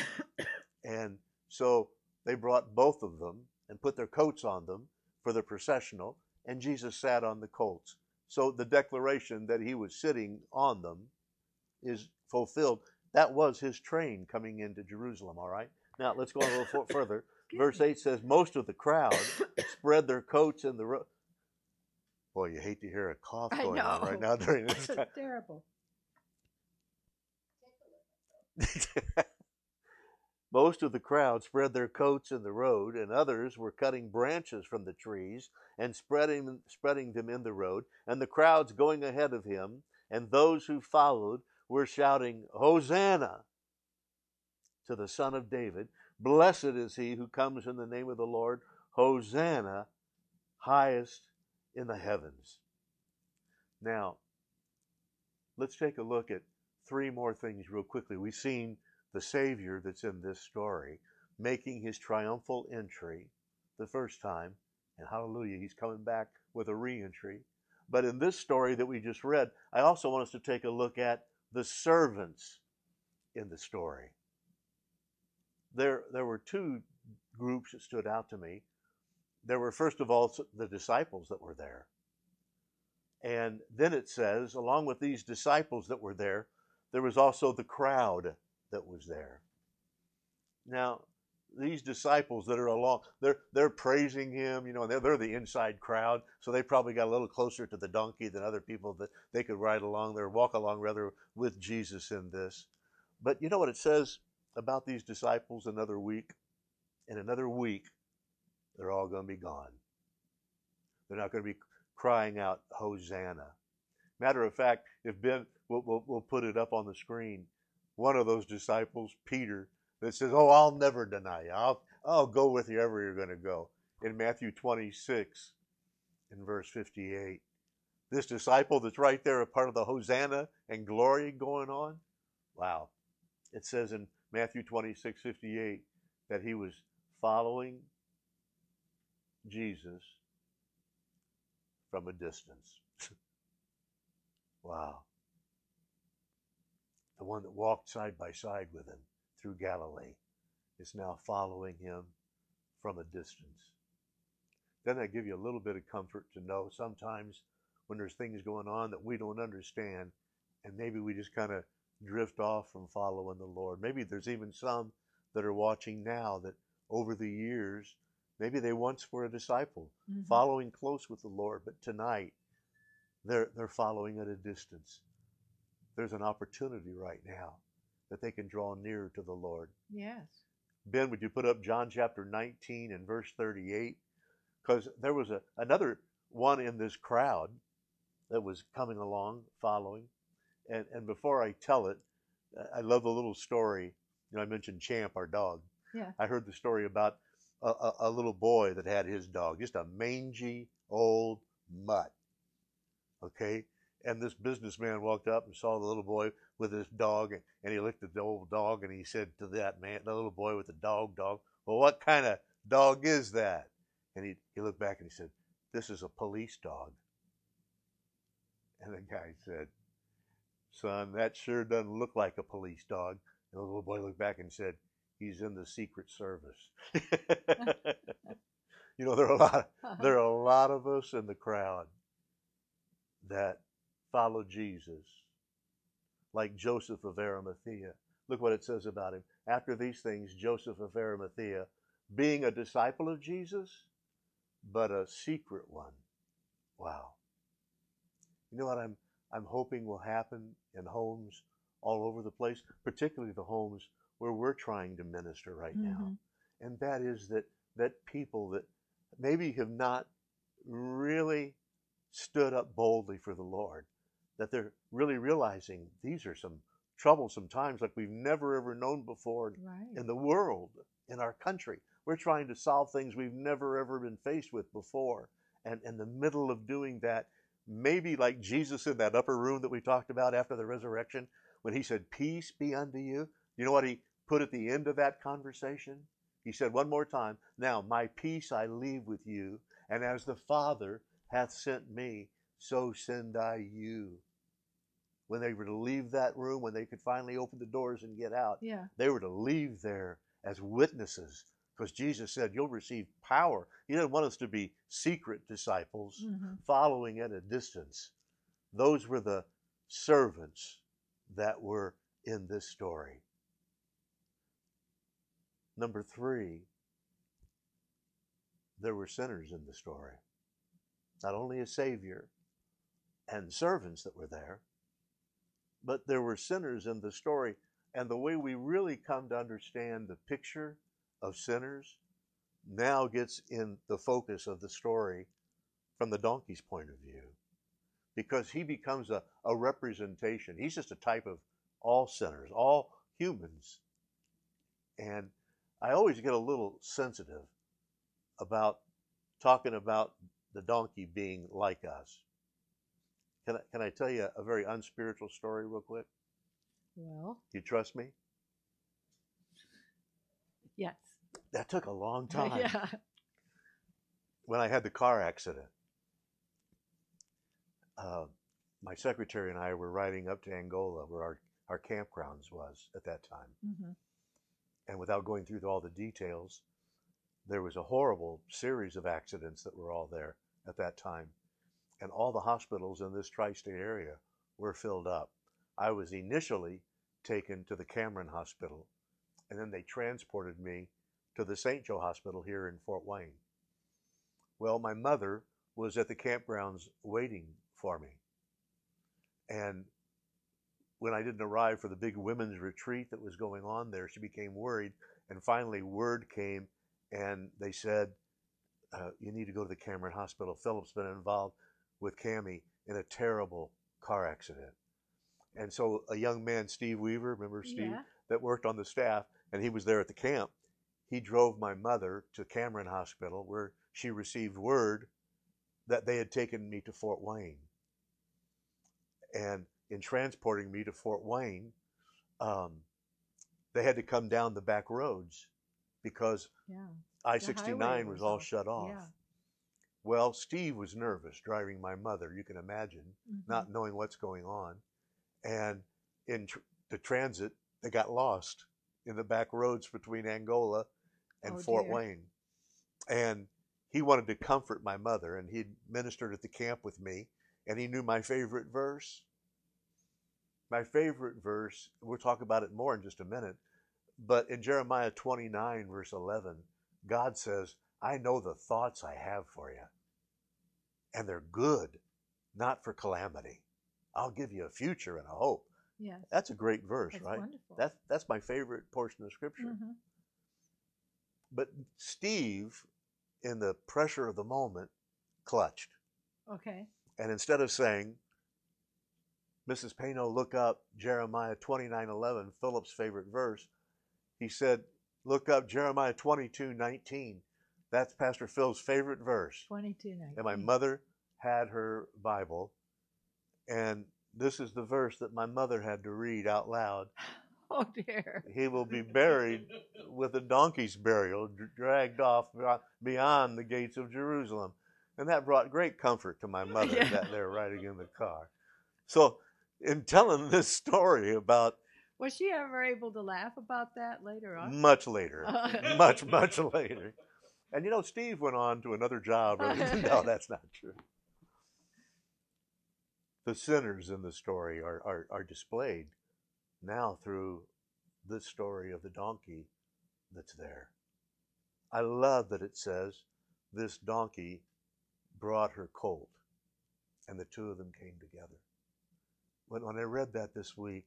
and so they brought both of them and put their coats on them for the processional, and Jesus sat on the colts. So the declaration that he was sitting on them is fulfilled. That was his train coming into Jerusalem, all right? Now let's go a little further. Verse 8 says, Most of the crowd spread their coats in the road. Boy, you hate to hear a cough going on right now during this time. Terrible. Most of the crowd spread their coats in the road, and others were cutting branches from the trees and spreading, spreading them in the road. And the crowds going ahead of him, and those who followed, were shouting, Hosanna to the Son of David. Blessed is he who comes in the name of the Lord. Hosanna, highest in the heavens. Now, let's take a look at three more things real quickly. We've seen the Savior that's in this story making his triumphal entry the first time, and hallelujah, he's coming back with a re entry. But in this story that we just read, I also want us to take a look at the servants in the story. There, there were two groups that stood out to me. There were, first of all, the disciples that were there. And then it says, along with these disciples that were there, there was also the crowd that was there. Now, these disciples that are along, they're they're praising him, you know, they're, they're the inside crowd, so they probably got a little closer to the donkey than other people that they could ride along there, walk along rather with Jesus in this. But you know what it says about these disciples another week? In another week, they're all going to be gone. They're not going to be crying out, Hosanna. Matter of fact, if Ben, we'll, we'll, we'll put it up on the screen, one of those disciples, Peter, that says, Oh, I'll never deny you. I'll, I'll go with you wherever you're going to go. In Matthew 26, in verse 58. This disciple that's right there, a part of the Hosanna and glory going on. Wow. It says in Matthew 26, 58 that he was following Jesus from a distance. wow. The one that walked side by side with him through Galilee is now following him from a distance. Doesn't that give you a little bit of comfort to know sometimes when there's things going on that we don't understand and maybe we just kind of drift off from following the Lord? Maybe there's even some that are watching now that over the years, maybe they once were a disciple, mm-hmm. following close with the Lord, but tonight they're, they're following at a distance. There's an opportunity right now that they can draw nearer to the Lord. Yes. Ben, would you put up John chapter 19 and verse 38? Because there was a, another one in this crowd that was coming along, following. And, and before I tell it, I love the little story. You know, I mentioned Champ, our dog. Yeah. I heard the story about a, a, a little boy that had his dog, just a mangy old mutt. Okay? And this businessman walked up and saw the little boy with his dog, and he looked at the old dog and he said to that man, the little boy with the dog, dog, well, what kind of dog is that? And he, he looked back and he said, this is a police dog. And the guy said, son, that sure doesn't look like a police dog. And the little boy looked back and said, he's in the Secret Service. you know, there are a lot, of, there are a lot of us in the crowd that follow Jesus, like Joseph of Arimathea. Look what it says about him. After these things, Joseph of Arimathea, being a disciple of Jesus, but a secret one. Wow. You know what I'm I'm hoping will happen in homes all over the place, particularly the homes where we're trying to minister right mm-hmm. now. And that is that that people that maybe have not really stood up boldly for the Lord that they're really realizing these are some troublesome times like we've never ever known before right. in the world, in our country. We're trying to solve things we've never ever been faced with before. And in the middle of doing that, maybe like Jesus in that upper room that we talked about after the resurrection, when he said, Peace be unto you. You know what he put at the end of that conversation? He said one more time, Now my peace I leave with you, and as the Father hath sent me, so send I you. When they were to leave that room, when they could finally open the doors and get out, yeah. they were to leave there as witnesses because Jesus said, You'll receive power. He didn't want us to be secret disciples mm-hmm. following at a distance. Those were the servants that were in this story. Number three, there were sinners in the story. Not only a Savior, and servants that were there, but there were sinners in the story. And the way we really come to understand the picture of sinners now gets in the focus of the story from the donkey's point of view. Because he becomes a, a representation. He's just a type of all sinners, all humans. And I always get a little sensitive about talking about the donkey being like us. Can I, can I tell you a very unspiritual story, real quick? Well, Do you trust me? yes. That took a long time. yeah. When I had the car accident, uh, my secretary and I were riding up to Angola, where our, our campgrounds was at that time. hmm And without going through all the details, there was a horrible series of accidents that were all there at that time. And all the hospitals in this tri state area were filled up. I was initially taken to the Cameron Hospital, and then they transported me to the St. Joe Hospital here in Fort Wayne. Well, my mother was at the campgrounds waiting for me. And when I didn't arrive for the big women's retreat that was going on there, she became worried. And finally, word came, and they said, uh, You need to go to the Cameron Hospital. Philip's been involved with Cami in a terrible car accident. And so, a young man, Steve Weaver, remember Steve, Yeah. that worked on the staff, and he was there at the camp. He drove my mother to Cameron Hospital, where she received word that they had taken me to Fort Wayne. And in transporting me to Fort Wayne, um, they had to come down the back roads because Yeah. I sixty nine was all- shut off. yeah. Well, Steve was nervous driving my mother, you can imagine, Mhm. not knowing what's going on. And in tr- the transit, they got lost in the back roads between Angola and Oh, Fort dear. Wayne. And he wanted to comfort my mother, and he'd ministered at the camp with me, and he knew my favorite verse. My favorite verse, we'll talk about it more in just a minute, but in Jeremiah 29, verse 11, God says, I know the thoughts I have for you, and they're good, not for calamity. I'll give you a future and a hope. Yes. That's a great verse, That's right? wonderful. That's that's my favorite portion of scripture. Mhm. But Steve, in the pressure of the moment, clutched. Okay. And instead of saying, Mrs. Paino, look up Jeremiah 29:11, Philip's favorite verse, he said, look up Jeremiah 22:19. That's Pastor Phil's favorite verse. 22 nights. And my mother had her Bible, and this is the verse that my mother had to read out loud. Oh, dear. He will be buried with a donkey's burial, dr- dragged off beyond the gates of Jerusalem. And that brought great comfort to my mother Yeah. that they're riding in the car. So, in telling this story about Was she ever able to laugh about that later on? much later, much, much later. And you know, Steve went on to another job. No, that's not true. The sinners in the story are, are, are displayed now through the story of the donkey that's there. I love that it says this donkey brought her colt, and the two of them came together. When, when I read that this week,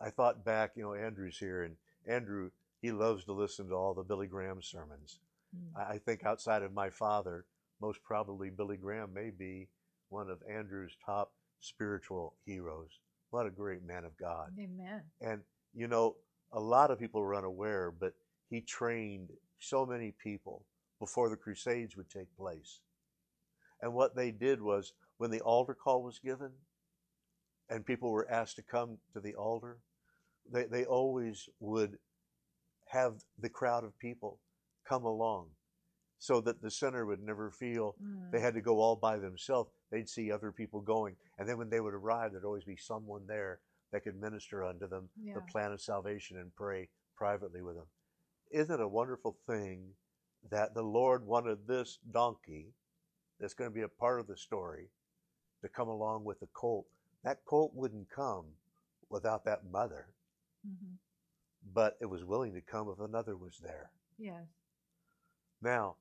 I thought back, you know, Andrew's here, and Andrew, he loves to listen to all the Billy Graham sermons. Mm. I, I think outside of my father, most probably Billy Graham may be one of Andrew's top spiritual heroes. What a great man of God. Amen. And, you know, a lot of people were unaware, but he trained so many people before the Crusades would take place. And what they did was when the altar call was given and people were asked to come to the altar, they, they always would have the crowd of people come along so that the sinner would never feel Mm. they had to go all by themselves. They'd see other people going. And then when they would arrive, there'd always be someone there that could minister unto them yeah. the plan of salvation and pray privately with them. Isn't it a wonderful thing that the Lord wanted this donkey that's going to be a part of the story to come along with the colt? That colt wouldn't come without that mother, Mhm. but it was willing to come if another was there. Yes. Now,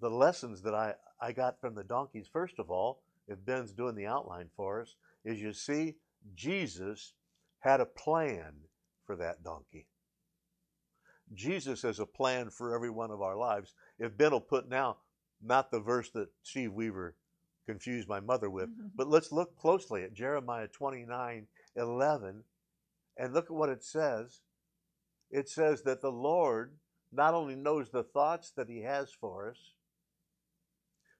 the lessons that I, I got from the donkeys, first of all, if Ben's doing the outline for us, is you see, Jesus had a plan for that donkey. Jesus has a plan for every one of our lives. If Ben will put now, not the verse that Steve Weaver confused my mother with, Mhm. but let's look closely at Jeremiah 29 11 and look at what it says. It says that the Lord not only knows the thoughts that He has for us,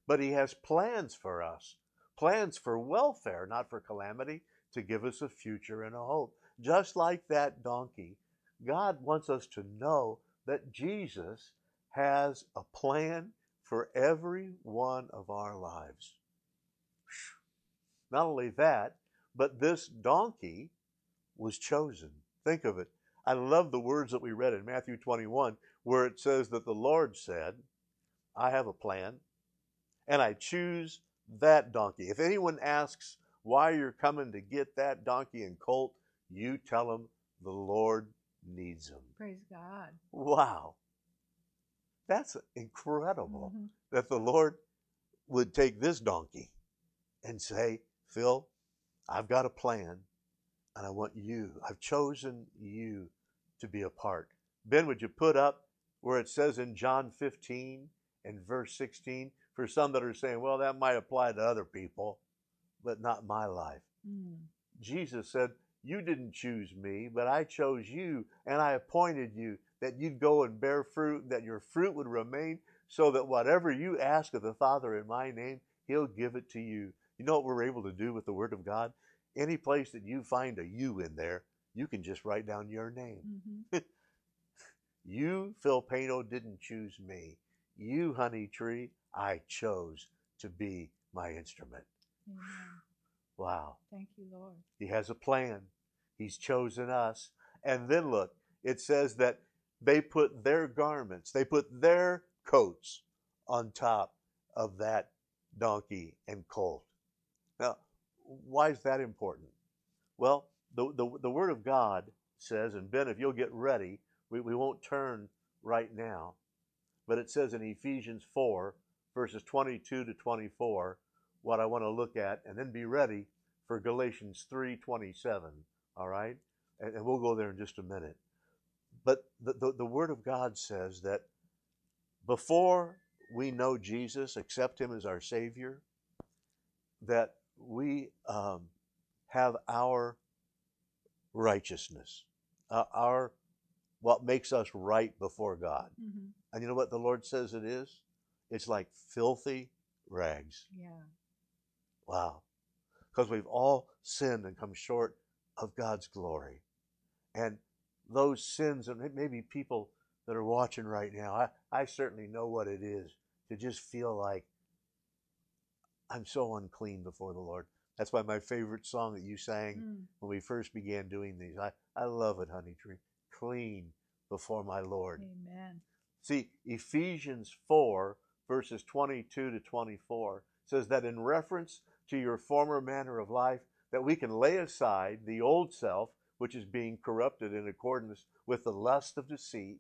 but He has plans for us plans for welfare, not for calamity, to give us a future and a hope. Just like that donkey, God wants us to know that Jesus has a plan for every one of our lives. Not only that, but this donkey was chosen. Think of it. I love the words that we read in Matthew 21, where it says that the Lord said, I have a plan, and I choose that donkey. If anyone asks why you're coming to get that donkey and colt, you tell them the Lord needs them. Praise God. Wow. That's incredible Mhm. that the Lord would take this donkey and say, Phil, I've got a plan and I want you, I've chosen you to be a part. Ben, would you put up where it says in John 15 and verse 16 for some that are saying, well, that might apply to other people, but not my life? Mm. Jesus said, You didn't choose me, but I chose you, and I appointed you that you'd go and bear fruit, that your fruit would remain, so that whatever you ask of the Father in my name, He'll give it to you. You know what we're able to do with the Word of God? Any place that you find a you in there, you can just write down your name. Mhm. You, Phil Paino, didn't choose me. You, Honeytree, I chose to be my instrument. Amen. Wow. Thank you, Lord. He has a plan. He's chosen us. And then look, it says that they put their garments, they put their coats on top of that donkey and colt. Now, why is that important? Well, the, the, the Word of God says, and Ben, if you'll get ready, we, we won't turn right now, but it says in Ephesians 4, verses 22 to 24, what I want to look at, and then be ready for Galatians 3:27. All right, and, and we'll go there in just a minute. But the, the, the Word of God says that before we know Jesus, accept Him as our Savior, that we um, have our righteousness, uh, our what makes us right before God. hmm And you know what the Lord says it is? It's like filthy rags. Yeah. Wow. Because we've all sinned and come short of God's glory. And those sins, and maybe people that are watching right now, I, I certainly know what it is to just feel like I'm so unclean before the Lord. That's why my favorite song that you sang Mm. when we first began doing these, I, I love it, Honeytree. Clean before my Lord. Amen. See, Ephesians 4, verses 22 to 24 says that in reference to your former manner of life, that we can lay aside the old self, which is being corrupted in accordance with the lust of deceit,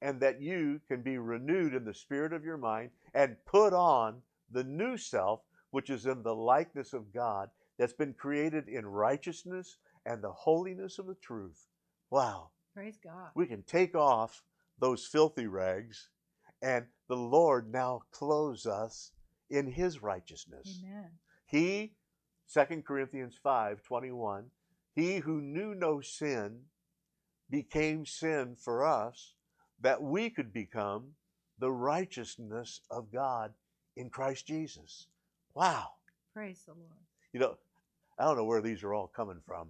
and that you can be renewed in the spirit of your mind and put on the new self, which is in the likeness of God, that's been created in righteousness and the holiness of the truth. Wow Praise God. we can take off those filthy rags and the Lord now clothes us in his righteousness. Amen. He, 2 Corinthians 5 21, he who knew no sin became sin for us that we could become the righteousness of God in Christ Jesus. Wow. Praise the Lord. You know, I don't know where these are all coming from,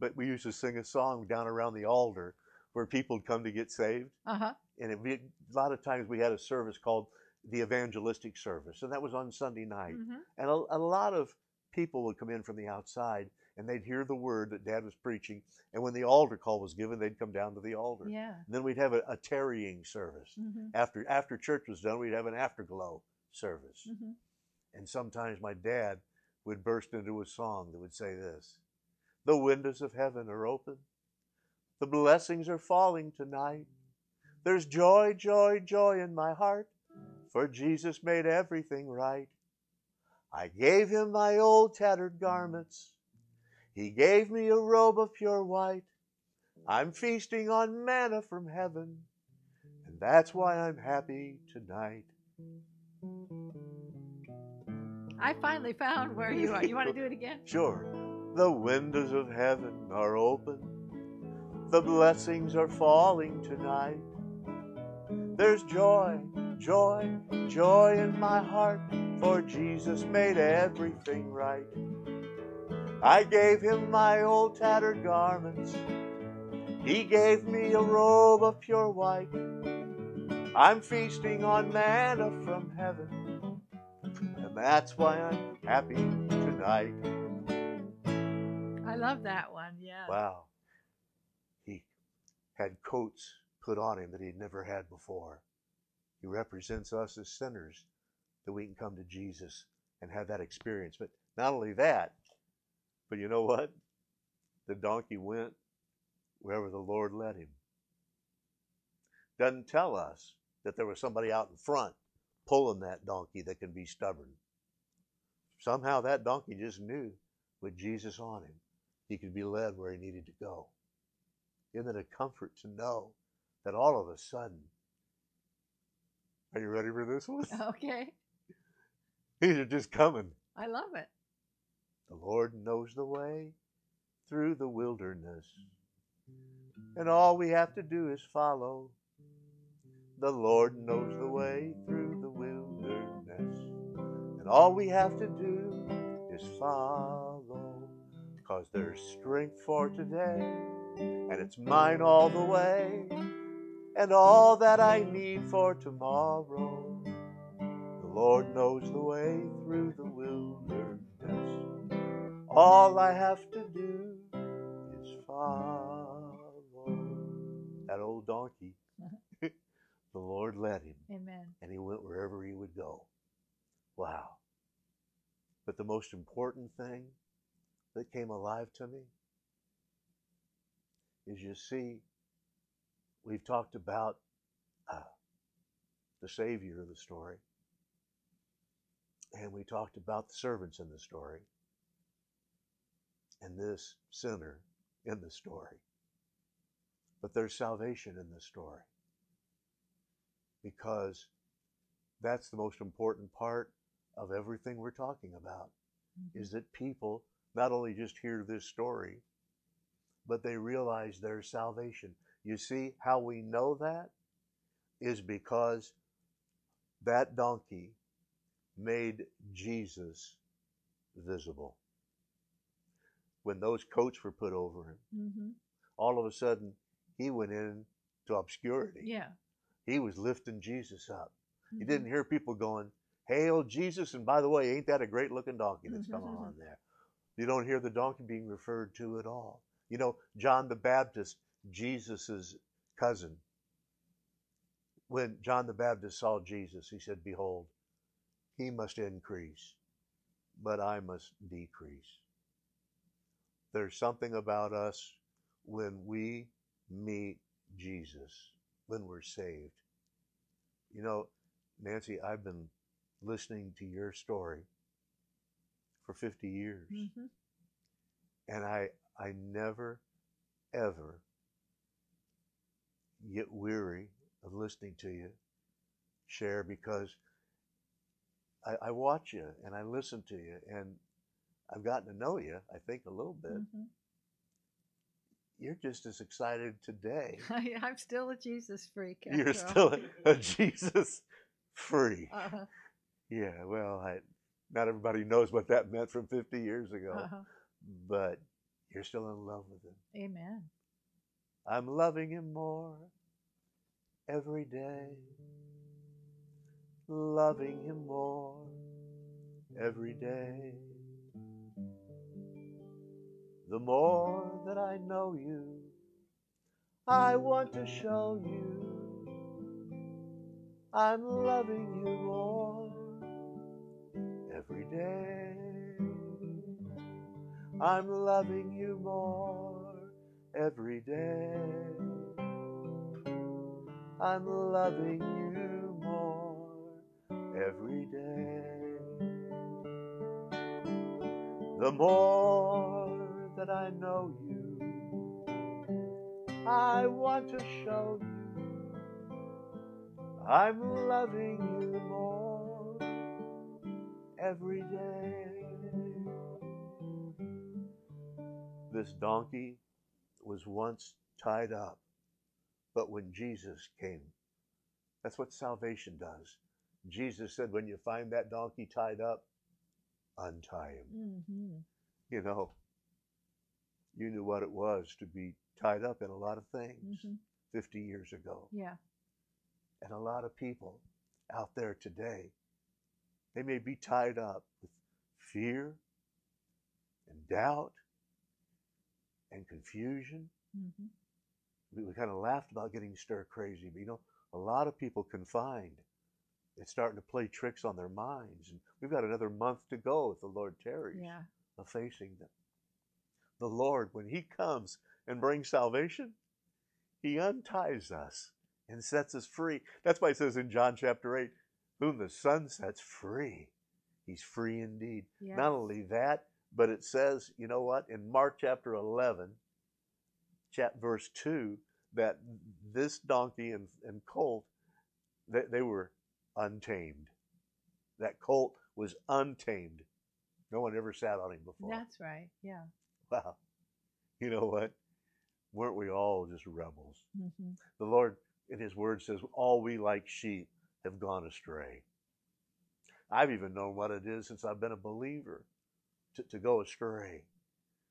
but we used to sing a song down around the altar where people would come to get saved. Uh huh. And it, we, a lot of times we had a service called the evangelistic service, and that was on Sunday night. hmm And a, a lot of people would come in from the outside and they'd hear the word that Dad was preaching. And when the altar call was given, they'd come down to the altar. Yeah. And then we'd have a, a tarrying service. hmm After, after church was done, we'd have an afterglow service. hmm And sometimes my dad would burst into a song that would say this The windows of heaven are open, the blessings are falling tonight. There's joy, joy, joy in my heart, for Jesus made everything right. I gave him my old tattered garments. He gave me a robe of pure white. I'm feasting on manna from heaven, and that's why I'm happy tonight. I finally found where you are. You want to do it again? Sure. The windows of heaven are open. The blessings are falling tonight. There's joy, joy, joy in my heart, for Jesus made everything right. I gave him my old tattered garments. He gave me a robe of pure white. I'm feasting on manna from heaven, and that's why I'm happy tonight. I love mm. that one. Yeah. Wow. He had coats put on him that he'd never had before. He represents us as sinners that we can come to Jesus and have that experience. But not only that, but you know what? The donkey went wherever the Lord led him. Doesn't tell us that there was somebody out in front pulling that donkey that can be stubborn. Somehow that donkey just knew with Jesus on him, he could be led where he needed to go. Isn't it a comfort to know that all of a sudden, are you ready for this one? Okay. These are just coming. I love it. The Lord knows the way through the wilderness. And all we have to do is follow. The Lord knows the way through the wilderness. And all we have to do is follow. Because there's strength for today. And it's mine all the way. And all that I need for tomorrow. The Lord knows the way through the wilderness. All I have to do is follow. That old donkey, the Lord led him, Amen. and he went wherever he would go. Wow. But the most important thing that came alive to me is you see, we've talked about uh, the Savior of the story, and we talked about the servants in the story and this sinner in the story. But there's salvation in the story because that's the most important part of everything we're talking about Mhm. is that people not only just hear this story, but they realize their salvation. You see how we know that is because that donkey made Jesus visible when those coats were put over him, Mhm. all of a sudden he went into obscurity. Yeah. He was lifting Jesus up. You Mhm. didn't hear people going, Hail Jesus, and by the way, ain't that a great looking donkey that's coming on there? You don't hear the donkey being referred to at all. You know, John the Baptist, Jesus' cousin, when John the Baptist saw Jesus, he said, Behold, he must increase, but I must decrease. There's something about us when we meet Jesus, when we're saved. You know, Nancy, I've been listening to your story for 50 years, Mhm. and I, I never, ever get weary of listening to you share because I, I watch you and I listen to you and I've gotten to know you, I think, a little bit. Mhm. You're just as excited today. I, I'm still a Jesus freak. You're all. still a, a Jesus freak. Uh-huh. Yeah, well, I, not everybody knows what that meant from 50 years ago, Uh-huh. but you're still in love with him. Amen. I'm loving him more every day. Loving him more every day. The more that I know you, I want to show you I'm loving you more every day. I'm loving you more every day. I'm loving you more every day. The more that I know you, I want to show you I'm loving you every day. This donkey was once tied up, but when Jesus came, that's what salvation does. Jesus said, when you find that donkey tied up, untie him. Mm-hmm. You know, you knew what it was to be tied up in a lot of things hmm 50 years ago. Yeah. And a lot of people out there today, they may be tied up with fear and doubt and confusion. hmm We, we kind of laughed about getting stir crazy, but you know, a lot of people confined. It's starting to play tricks on their minds. And we've got another month to go if the Lord tarries Yeah. of facing them. The Lord, when He comes and brings salvation, He unties us and sets us free. That's why it says in John chapter 8, whom the Son sets free, He's free indeed. Yeah. Not only that, but it says, you know what, in Mark chapter 11, chap, verse 2, that this donkey and, and colt, they, they were untamed. That colt was untamed. No one ever sat on him before. That's right. Yeah. Wow. You know what? Weren't we all just rebels? hmm The Lord, in His Word, says, All we like sheep have gone astray. I've even known what it is since I've been a believer to, to go astray.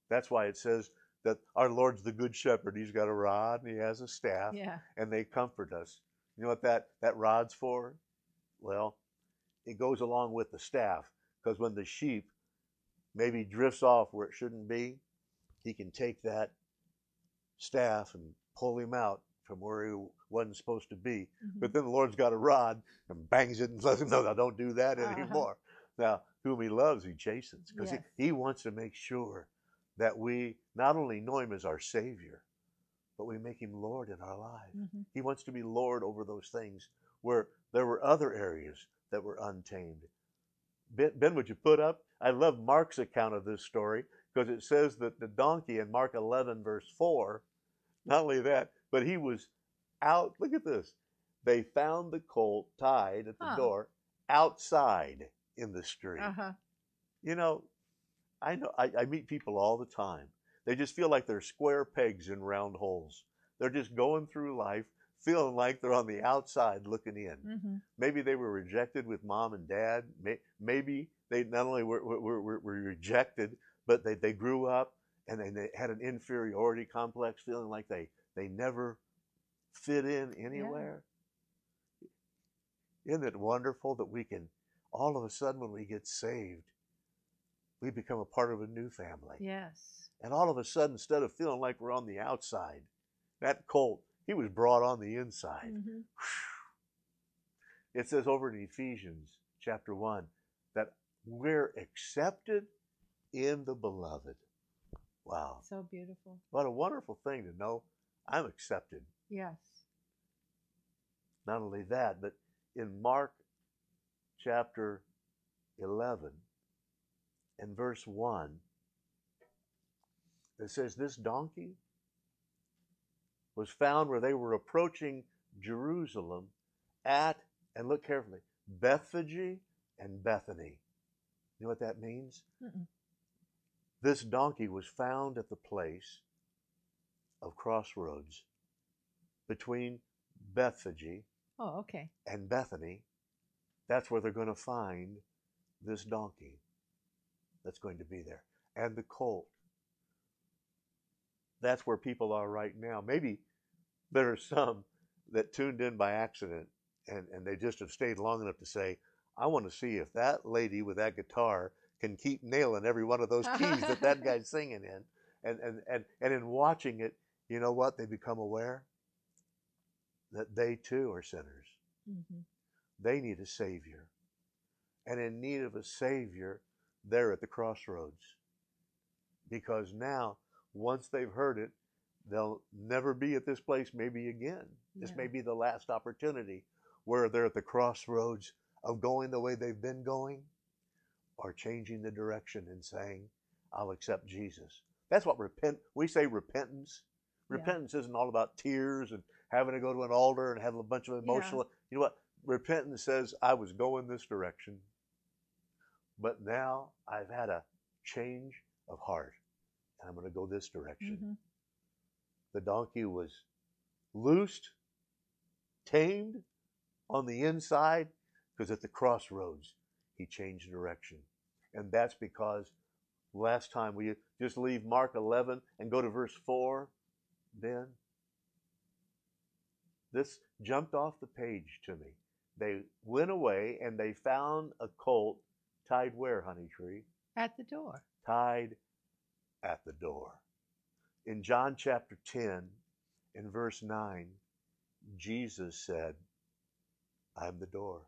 That's why it says that our Lord's the good shepherd. He's got a rod and He has a staff, Yeah. and they comfort us. You know what that, that rod's for? Well, it goes along with the staff because when the sheep maybe drifts off where it shouldn't be, he can take that staff and pull him out from where he wasn't supposed to be. Mhm. But then the Lord's got a rod and bangs it and lets him know, now don't do that Uh-huh. anymore. Now, whom he loves, he chastens because Yes. he, he wants to make sure that we not only know him as our Savior, but we make him Lord in our lives. Mhm. He wants to be Lord over those things where there were other areas that were untamed. Ben, ben, would you put up? I love Mark's account of this story because it says that the donkey in Mark 11, verse 4, not only that, but he was out. Look at this. They found the colt tied at the Huh. door outside in the street. Uh-huh. You know, I know I, I meet people all the time. They just feel like they're square pegs in round holes. They're just going through life feeling like they're on the outside looking in. hmm Maybe they were rejected with mom and dad. Maybe they not only were, were, were, were rejected, but they, they grew up and they, they had an inferiority complex, feeling like they, they never fit in anywhere. Isn't it wonderful that we can, all of a sudden, when we get saved, we become a part of a new family? Yes. And all of a sudden, instead of feeling like we're on the outside, that colt, he was brought on the inside. hmm It says over in Ephesians chapter 1 that we're accepted in the beloved. Wow. So beautiful. What a wonderful thing to know I'm accepted. Yes. Not only that, but in Mark chapter 11 and verse 1, it says, This donkey was found where they were approaching Jerusalem at, and look carefully, Bethphage and Bethany. You know what that means? Mm-mm. This donkey was found at the place of crossroads between Bethphage Oh, okay. and Bethany. That's where they're going to find this donkey that's going to be there. And the colt. That's where people are right now. Maybe there are some that tuned in by accident and, and they just have stayed long enough to say, I want to see if that lady with that guitar can keep nailing every one of those keys that that guy's singing in. And, and, and, and in watching it, you know what? They become aware that they too are sinners. hmm They need a Savior. And in need of a Savior, they're at the crossroads. Because now, once they've heard it, they'll never be at this place maybe again. This may be the last opportunity where they're at the crossroads of going the way they've been going or changing the direction and saying, I'll accept Jesus. That's what repent we say repentance, Repentance isn't all about tears and having to go to an altar and have a bunch of emotional. You know what? Repentance says, I was going this direction, but now I've had a change of heart and I'm going to go this direction. Mhm. The donkey was loosed, tamed on the inside, because at the crossroads he changed direction. And that's because last time we just leave Mark 11 and go to verse 4, Ben. This jumped off the page to me. They went away and they found a colt tied where, Honeytree? At the door. tied at the door. In John chapter 10, in verse 9, Jesus said, I'm the door.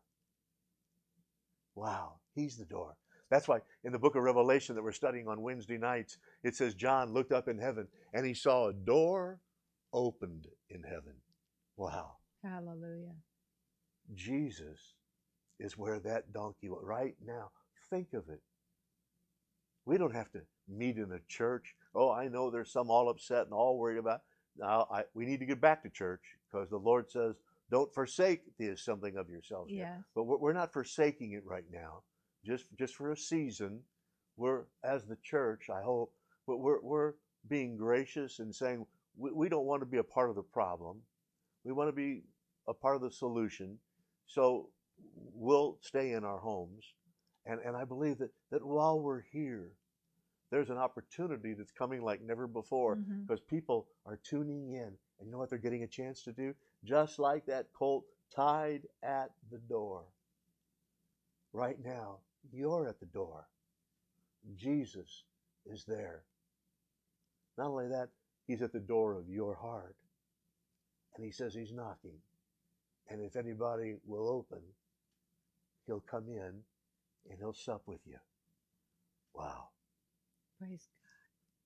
Wow, he's the door. That's why in the book of Revelation that we're studying on Wednesday nights, it says John looked up in heaven and he saw a door opened in heaven. Wow. Hallelujah. Jesus is where that donkey was. Right now, think of it. We don't have to meet in a church. Oh, I know there's some all upset and all worried about. Now, I, we need to get back to church because the Lord says, "Don't forsake the assembling of yourselves." Yes. But we're, we're not forsaking it right now, just just for a season. We're as the church, I hope, but we're we're being gracious and saying we, we don't want to be a part of the problem. We want to be a part of the solution. So we'll stay in our homes. And, and I believe that, that while we're here, there's an opportunity that's coming like never before Mhm. because people are tuning in. And you know what they're getting a chance to do? Just like that colt tied at the door. Right now, you're at the door. Jesus is there. Not only that, he's at the door of your heart. And he says he's knocking. And if anybody will open, he'll come in and he'll sup with you. Wow. Praise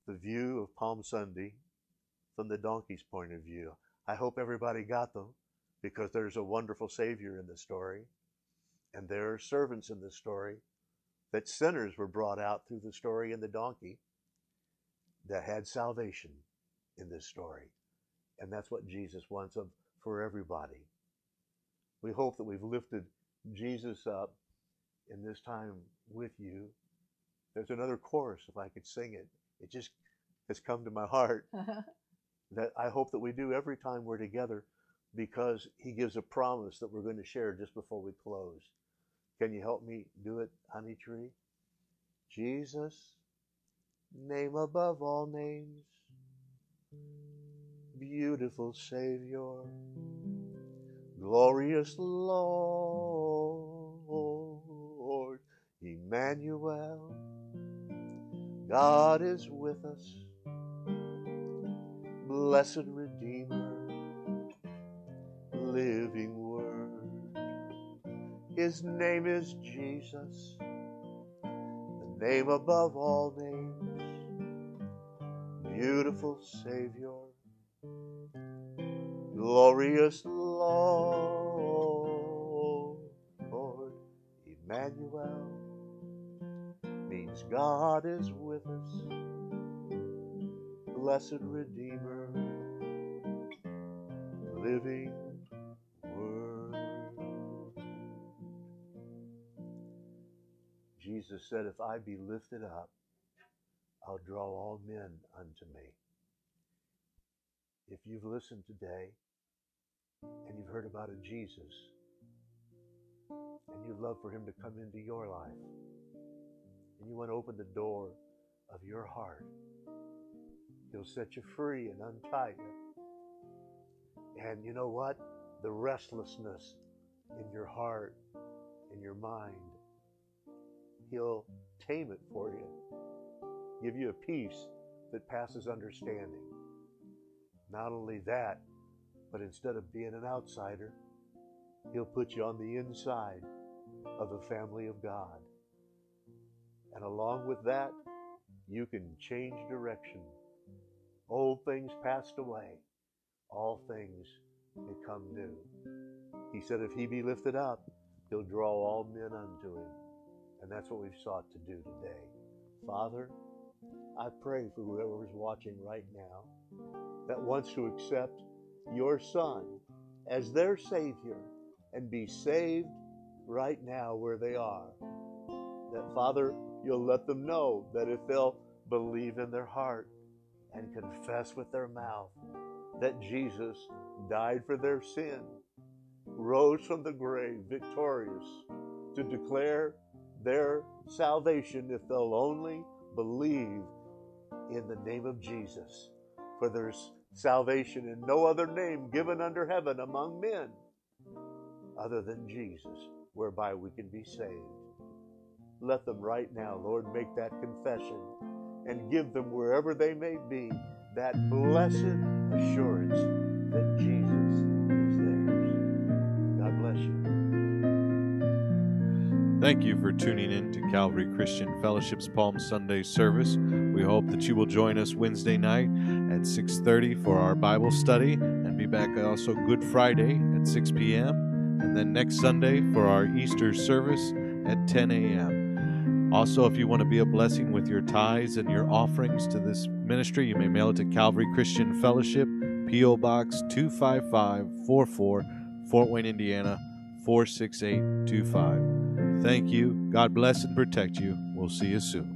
God. The view of Palm Sunday from the donkey's point of view. I hope everybody got them because there's a wonderful Savior in the story. And there are servants in the story that sinners were brought out through the story in the donkey that had salvation in this story. And that's what Jesus wants of for everybody. We hope that we've lifted Jesus up in this time with you. There's another chorus, if I could sing it. It just has come to my heart uh-huh. that I hope that we do every time we're together because he gives a promise that we're going to share just before we close. Can you help me do it, Honeytree? Jesus, name above all names, beautiful Savior, glorious Lord, Emmanuel, God is with us blessed Redeemer, living Word. His name is Jesus, the name above all names, beautiful Savior, glorious Lord, Emmanuel means God is with us blessed Redeemer, living Word. Jesus said, If I be lifted up, I'll draw all men unto me. If you've listened today and you've heard about a Jesus and you'd love for him to come into your life and you want to open the door of your heart, He'll set you free and untie you. And you know what? The restlessness in your heart, in your mind, He'll tame it for you. Give you a peace that passes understanding. Not only that, but instead of being an outsider, He'll put you on the inside of the family of God. And along with that, you can change direction. Old things passed away, all things become new. He said, If he be lifted up, he'll draw all men unto him. And that's what we've sought to do today. Father, I pray for whoever is watching right now that wants to accept your Son as their Savior and be saved right now where they are. That, Father, you'll let them know that if they'll believe in their heart and confess with their mouth that Jesus died for their sin, rose from the grave victorious to declare their salvation if they'll only believe in the name of Jesus. For there's salvation in no other name given under heaven among men other than Jesus, whereby we can be saved. Let them right now, Lord, make that confession and give them wherever they may be that blessed assurance that Jesus Thank you for tuning in to Calvary Christian Fellowship's Palm Sunday service. We hope that you will join us Wednesday night at 6:30 for our Bible study and be back also Good Friday at 6 p.m. and then next Sunday for our Easter service at 10 a.m. Also, if you want to be a blessing with your tithes and your offerings to this ministry, you may mail it to Calvary Christian Fellowship, P.O. Box 25544, Fort Wayne, Indiana 46825. Thank you. God bless and protect you. We'll see you soon.